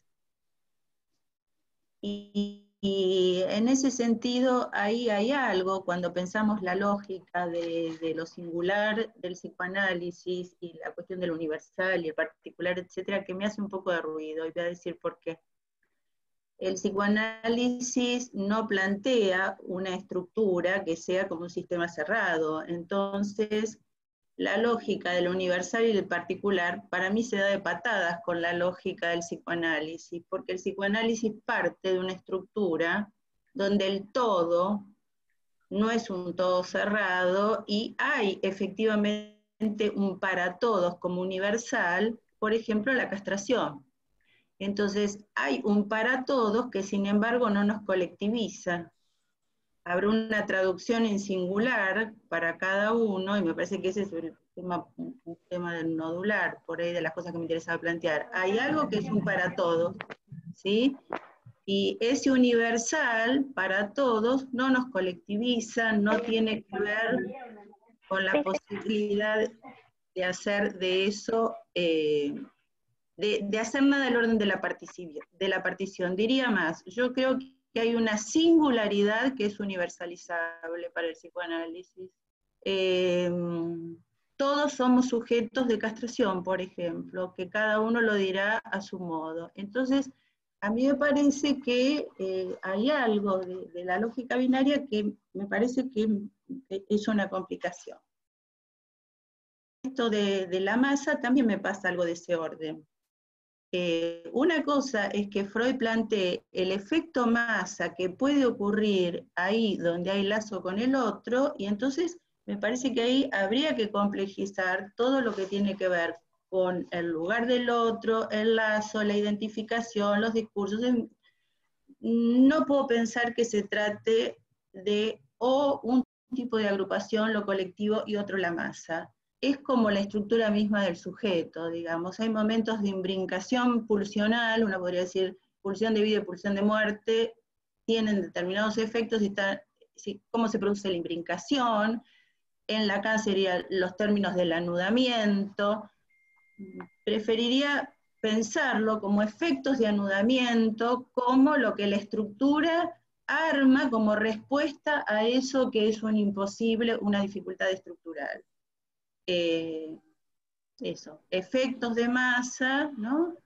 Y, en ese sentido, ahí hay algo, cuando pensamos la lógica de, lo singular del psicoanálisis y la cuestión del universal y el particular, etcétera, que me hace un poco de ruido, y voy a decir por qué el psicoanálisis no plantea una estructura que sea como un sistema cerrado. Entonces, la lógica del universal y del particular para mí se da de patadas con la lógica del psicoanálisis, porque el psicoanálisis parte de una estructura donde el todo no es un todo cerrado y hay efectivamente un para todos como universal, por ejemplo, la castración. Entonces, hay un para todos que sin embargo no nos colectiviza. Habrá una traducción en singular para cada uno, y me parece que ese es el tema, un tema del nodular, por ahí de las cosas que me interesaba plantear. Hay algo que es un para todos, ¿sí? Y ese universal para todos no nos colectiviza, no tiene que ver con la posibilidad de hacer de eso eh, de, hacer nada del orden de la, de la partición. Diría más, yo creo que hay una singularidad que es universalizable para el psicoanálisis. Em, todos somos sujetos de castración, por ejemplo, que cada uno lo dirá a su modo. Entonces, a mí me parece que eh, hay algo de, la lógica binaria que me parece que es una complicación. Esto de la masa también me pasa algo de ese orden. Eh, una cosa es que Freud plantee el efecto masa que puede ocurrir ahí donde hay lazo con el otro, y entonces me parece que ahí habría que complejizar todo lo que tiene que ver con el lugar del otro, el lazo, la identificación, los discursos. No puedo pensar que se trate de o un tipo de agrupación, lo colectivo, y otro la masa es como la estructura misma del sujeto, digamos. Hay momentos de imbrincación pulsional, uno podría decir pulsión de vida y pulsión de muerte, tienen determinados efectos y cómo se produce la imbrincación. En Lacan serían los términos del anudamiento. Preferiría pensarlo como efectos de anudamiento, como lo que la estructura arma como respuesta a eso que es un imposible, una dificultad estructural. Eh, eso, efectos de masa, ¿no?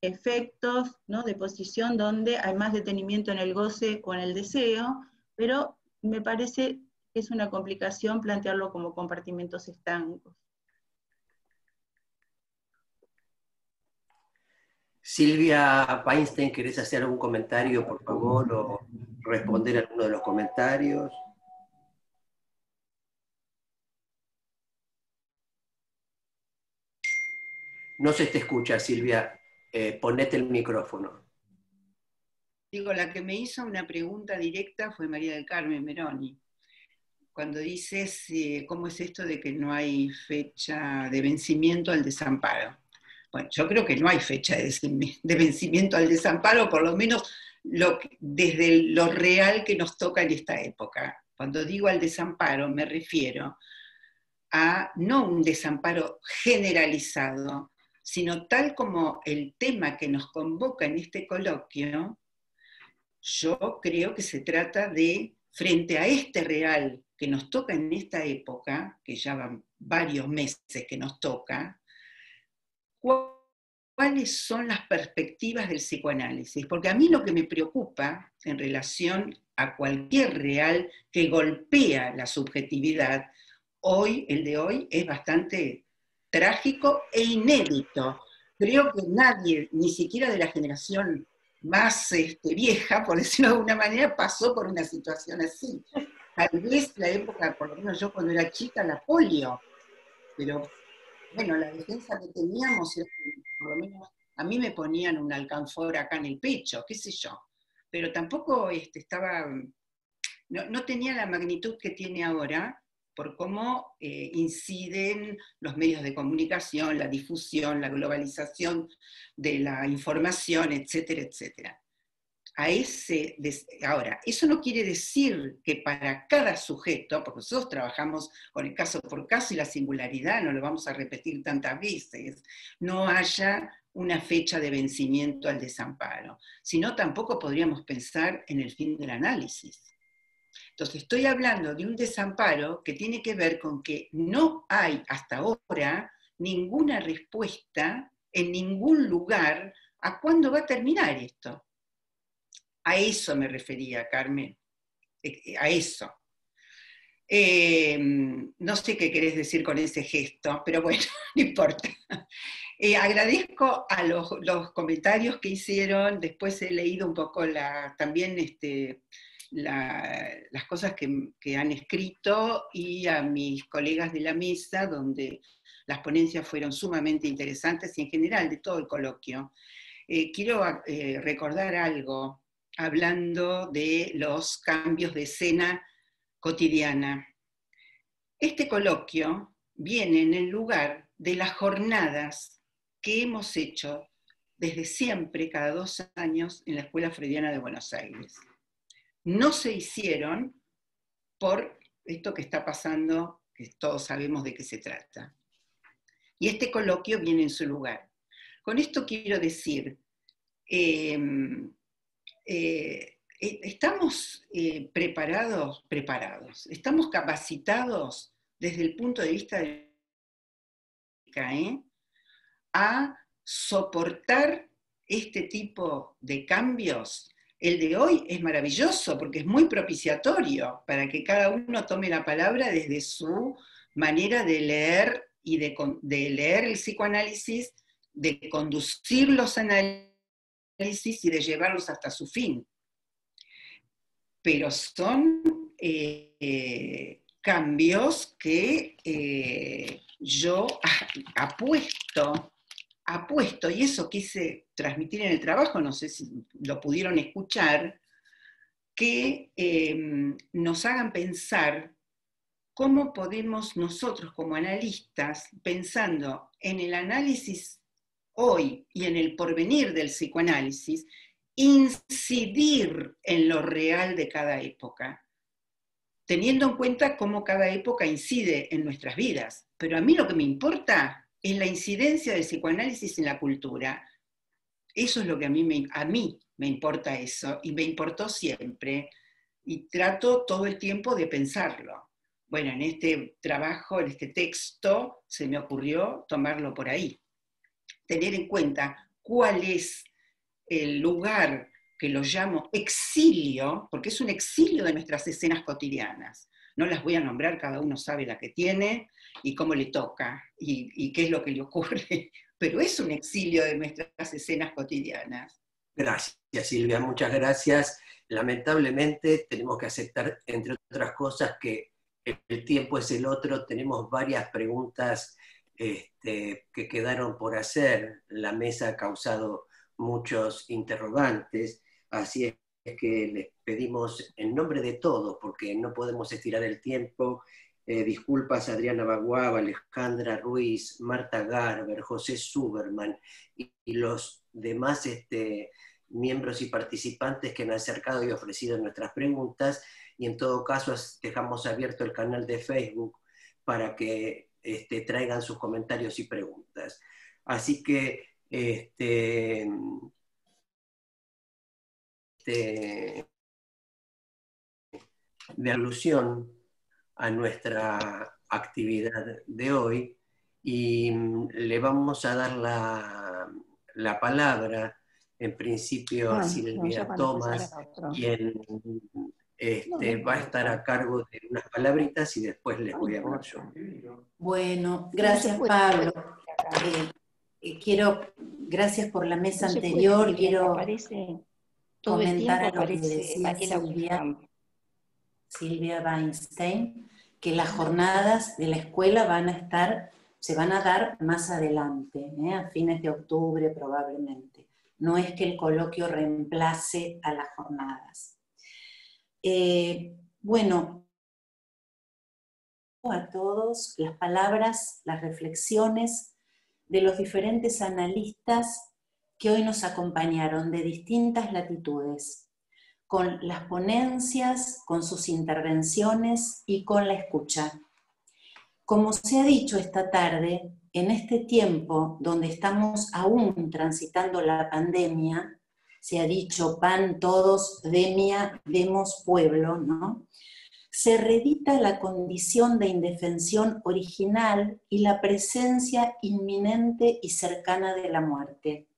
efectos ¿no? de posición donde hay más detenimiento en el goce o en el deseo, pero me parece que es una complicación plantearlo como compartimentos estancos. Silvia Weinstein, ¿querés hacer algún comentario, por favor, o responder alguno de los comentarios? No se te escucha, Silvia. Eh, ponete el micrófono. Digo, la que me hizo una pregunta directa fue María del Carmen Meroni. cuando dices eh, cómo es esto de que no hay fecha de vencimiento al desamparo. Bueno, yo creo que no hay fecha de, vencimiento al desamparo, por lo menos desde lo real que nos toca en esta época. Cuando digo al desamparo me refiero a no un desamparo generalizado, sino tal como el tema que nos convoca en este coloquio, yo creo que se trata de, frente a este real que nos toca en esta época, que ya van varios meses que nos toca, cuáles son las perspectivas del psicoanálisis. Porque a mí lo que me preocupa en relación a cualquier real que golpea la subjetividad, hoy, el de hoy, es bastante trágico e inédito. Creo que nadie, ni siquiera de la generación más este, vieja, por decirlo de alguna manera, pasó por una situación así. Tal vez la época, por lo menos yo cuando era chica, la polio, pero bueno, la defensa que teníamos por lo menos a mí me ponían un alcanfor acá en el pecho, qué sé yo, pero tampoco este, estaba, no, tenía la magnitud que tiene ahora por cómo eh, inciden los medios de comunicación, la difusión, la globalización de la información, etcétera, etcétera a ese... Ahora, eso no quiere decir que para cada sujeto, porque nosotros trabajamos con el caso por caso y la singularidad, no lo vamos a repetir tantas veces, no haya una fecha de vencimiento al desamparo, sino tampoco podríamos pensar en el fin del análisis. Entonces, estoy hablando de un desamparo que tiene que ver con que no hay hasta ahora ninguna respuesta en ningún lugar a cuándo va a terminar esto. A eso me refería, Carmen, eh, eh, a eso. Eh, no sé qué querés decir con ese gesto, pero bueno, <laughs> no importa. agradezco a los, comentarios que hicieron, después he leído un poco también este, las cosas que, han escrito y a mis colegas de la mesa, donde las ponencias fueron sumamente interesantes y en general de todo el coloquio. quiero recordar algo hablando de los cambios de escena cotidiana. Este coloquio viene en el lugar de las jornadas que hemos hecho desde siempre, cada dos años, en la Escuela Freudiana de Buenos Aires. No se hicieron por esto que está pasando, que todos sabemos de qué se trata. Y este coloquio viene en su lugar. Con esto quiero decir, eh, eh, eh, ¿estamos eh, preparados, preparados? ¿Estamos capacitados desde el punto de vista de a soportar este tipo de cambios? El de hoy es maravilloso porque es muy propiciatorio para que cada uno tome la palabra desde su manera de leer y de, leer el psicoanálisis, de conducir los análisis y de llevarlos hasta su fin. Pero son eh, cambios que eh, yo apuesto, apuesto, y eso quise transmitir en el trabajo, no sé si lo pudieron escuchar, que em, nos hagan pensar cómo podemos nosotros como analistas, pensando en el análisis hoy y en el porvenir del psicoanálisis, incidir en lo real de cada época, teniendo en cuenta cómo cada época incide en nuestras vidas. Pero a mí lo que me importa es la incidencia del psicoanálisis en la cultura. Eso es lo que a mí me, a mí me importa eso y me importó siempre y trato todo el tiempo de pensarlo. Bueno, en este trabajo, en este texto, se me ocurrió tomarlo por ahí tener en cuenta cuál es el lugar que lo llamo exilio, porque es un exilio de nuestras escenas cotidianas. No las voy a nombrar, cada uno sabe la que tiene y cómo le toca y, qué es lo que le ocurre, <laughs> pero es un exilio de nuestras escenas cotidianas. Gracias, Silvia, muchas gracias. Lamentablemente tenemos que aceptar, entre otras cosas, que el tiempo es el otro. Tenemos varias preguntas este, que quedaron por hacer. La mesa ha causado muchos interrogantes, así que les pedimos en nombre de todos, porque no podemos estirar el tiempo, eh, disculpas Adriana Baguaba, Alejandra Ruiz, Marta Garber, José Suberman y, los demás este, miembros y participantes que han acercado y ofrecido nuestras preguntas. Y en todo caso dejamos abierto el canal de Facebook para que este, traigan sus comentarios y preguntas. Así que este, este de alusión a nuestra actividad de hoy y le vamos a dar la, palabra en principio a Silvia Tomás, quien este, va a estar a cargo de unas palabritas y después les voy a hablar yo. Bueno, gracias Pablo. Eh, eh, quiero, gracias por la mesa anterior, quiero comentar a lo que decía Silvia, Silvia Weinstein, que las jornadas de la escuela van a estar, se van a dar más adelante, ¿eh? a fines de octubre probablemente. No es que el coloquio reemplace a las jornadas. Eh, bueno, a todos las palabras, las reflexiones de los diferentes analistas que hoy nos acompañaron de distintas latitudes, con las ponencias, con sus intervenciones y con la escucha. Como se ha dicho esta tarde, en este tiempo donde estamos aún transitando la pandemia, se ha dicho pan todos, demia, demos pueblo, ¿no? Se reedita la condición de indefensión original y la presencia inminente y cercana de la muerte.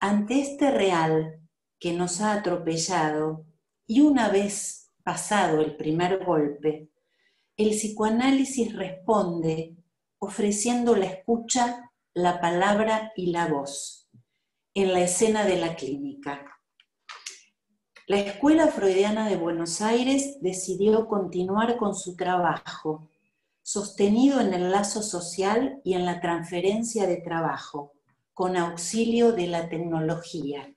Ante este real que nos ha atropellado y una vez pasado el primer golpe, el psicoanálisis responde ofreciendo la escucha, la palabra y la voz en la escena de la clínica. La Escuela Freudiana de Buenos Aires decidió continuar con su trabajo, sostenido en el lazo social y en la transferencia de trabajo, con auxilio de la tecnología.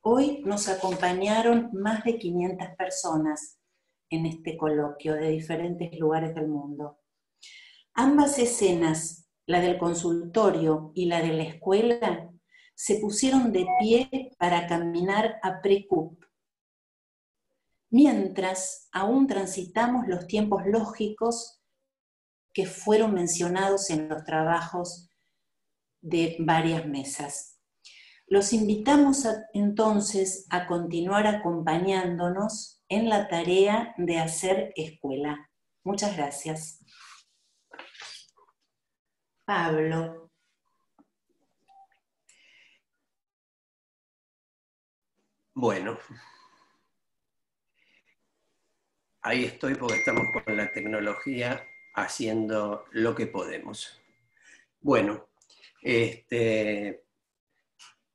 Hoy nos acompañaron más de 500 personas en este coloquio de diferentes lugares del mundo. Ambas escenas, la del consultorio y la de la escuela, se pusieron de pie para caminar a Precup, mientras aún transitamos los tiempos lógicos que fueron mencionados en los trabajos de varias mesas. Los invitamos entonces a continuar acompañándonos en la tarea de hacer escuela. Muchas gracias. Pablo. Bueno, ahí estoy porque estamos con la tecnología haciendo lo que podemos. Bueno, este,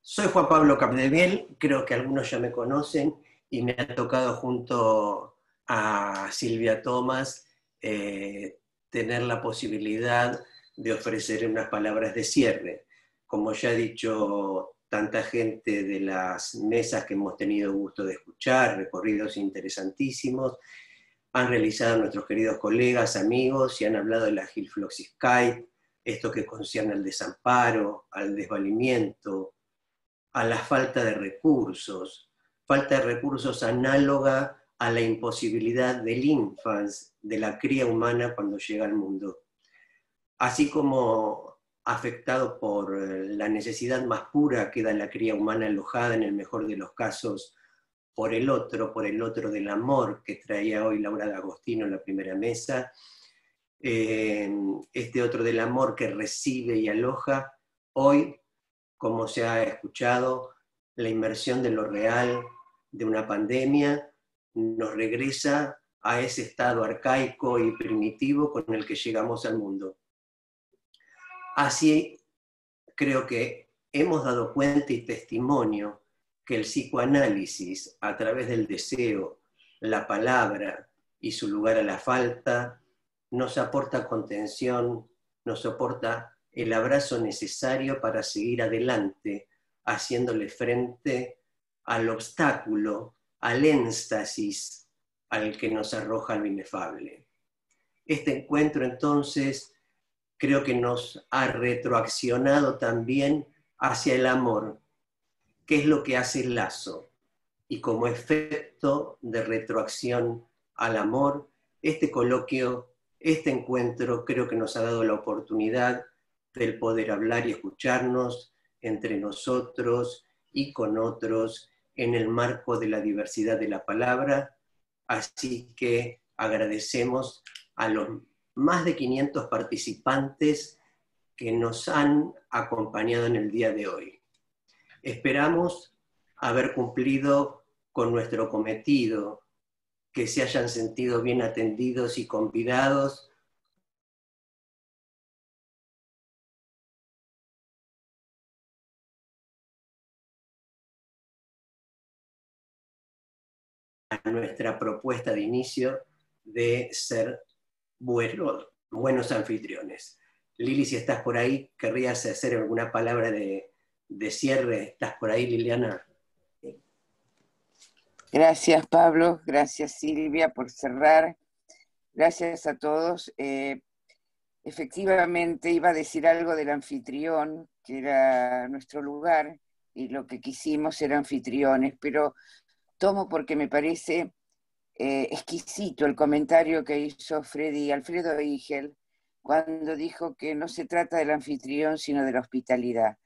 soy Juan Pablo Capdeviel, creo que algunos ya me conocen y me ha tocado junto a Silvia Tomás eh, tener la posibilidad de ofrecer unas palabras de cierre. Como ya ha dicho tanta gente de las mesas que hemos tenido gusto de escuchar, recorridos interesantísimos, han realizado nuestros queridos colegas, amigos y han hablado de la Gilfloxiskype, esto que concierne al desamparo, al desvalimiento, a la falta de recursos, falta de recursos análoga a la imposibilidad del infans, de la cría humana cuando llega al mundo, así como afectado por la necesidad más pura que da la cría humana alojada en el mejor de los casos por el otro, por el otro del amor que traía hoy Laura D'Agostino en la primera mesa, este otro del amor que recibe y aloja, hoy, como se ha escuchado, la inmersión de lo real de una pandemia nos regresa a ese estado arcaico y primitivo con el que llegamos al mundo. Así creo que hemos dado cuenta y testimonio que el psicoanálisis, a través del deseo, la palabra y su lugar a la falta, nos aporta contención, nos aporta el abrazo necesario para seguir adelante, haciéndole frente al obstáculo al énstasis al que nos arroja lo inefable. Este encuentro entonces creo que nos ha retroaccionado también hacia el amor, que es lo que hace el lazo. Y como efecto de retroacción al amor, este coloquio, este encuentro creo que nos ha dado la oportunidad del poder hablar y escucharnos entre nosotros y con otros en el marco de la diversidad de la palabra. Así que agradecemos a los más de 500 participantes que nos han acompañado en el día de hoy. Esperamos haber cumplido con nuestro cometido, que se hayan sentido bien atendidos y convidados a nuestra propuesta de inicio de ser buenos anfitriones. Lili, si estás por ahí, querrías hacer alguna palabra de, cierre. ¿Estás por ahí, Liliana? Gracias, Pablo. Gracias, Silvia, por cerrar. Gracias a todos. Eh, efectivamente, iba a decir algo del anfitrión, que era nuestro lugar, y lo que quisimos era anfitriones, pero tomo porque me parece eh, exquisito el comentario que hizo Freddy, Alfredo Igel, cuando dijo que no se trata del anfitrión, sino de la hospitalidad.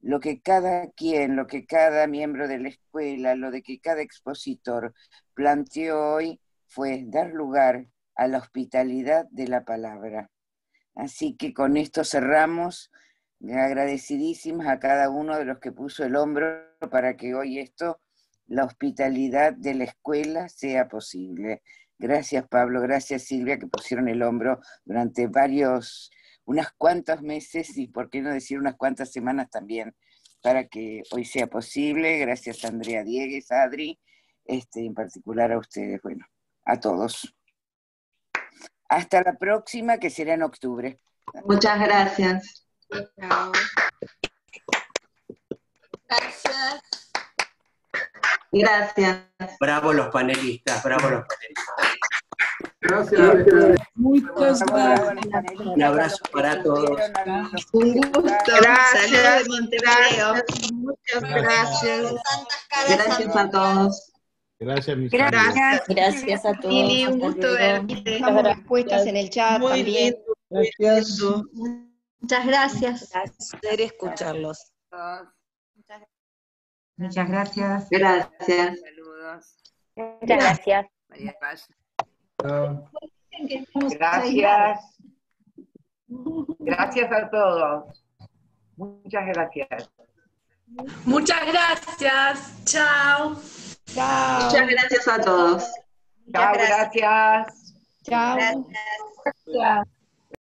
Lo que cada quien, lo que cada miembro de la escuela, lo de que cada expositor planteó hoy fue dar lugar a la hospitalidad de la palabra. Así que con esto cerramos, agradecidísimas a cada uno de los que puso el hombro para que hoy esto la hospitalidad de la escuela sea posible. Gracias Pablo, gracias Silvia que pusieron el hombro durante varios, unas cuantos meses y por qué no decir unas cuantas semanas también para que hoy sea posible. Gracias Andrea Diegues, Adri, este, en particular a ustedes, bueno, a todos. Hasta la próxima, que será en octubre. Muchas gracias. Gracias. Gracias. Bravo los panelistas, bravo los panelistas. Gracias. Muchas gracias. Un abrazo para todos. Un gusto. Gracias. Montevideo. Muchas gracias. Gracias a todos. Gracias, mis Gracias. Gracias a todos. Lili, un gusto verte. Dejamos respuestas en el chat Muy también. Gracias. Muchas gracias. Placer escucharlos. Muchas gracias. Gracias. Saludos. Muchas gracias. Chao. Gracias. Gracias a todos. Muchas gracias. Muchas gracias. Chao. Chao. Muchas gracias a todos. Chao, gracias. Chao. Gracias.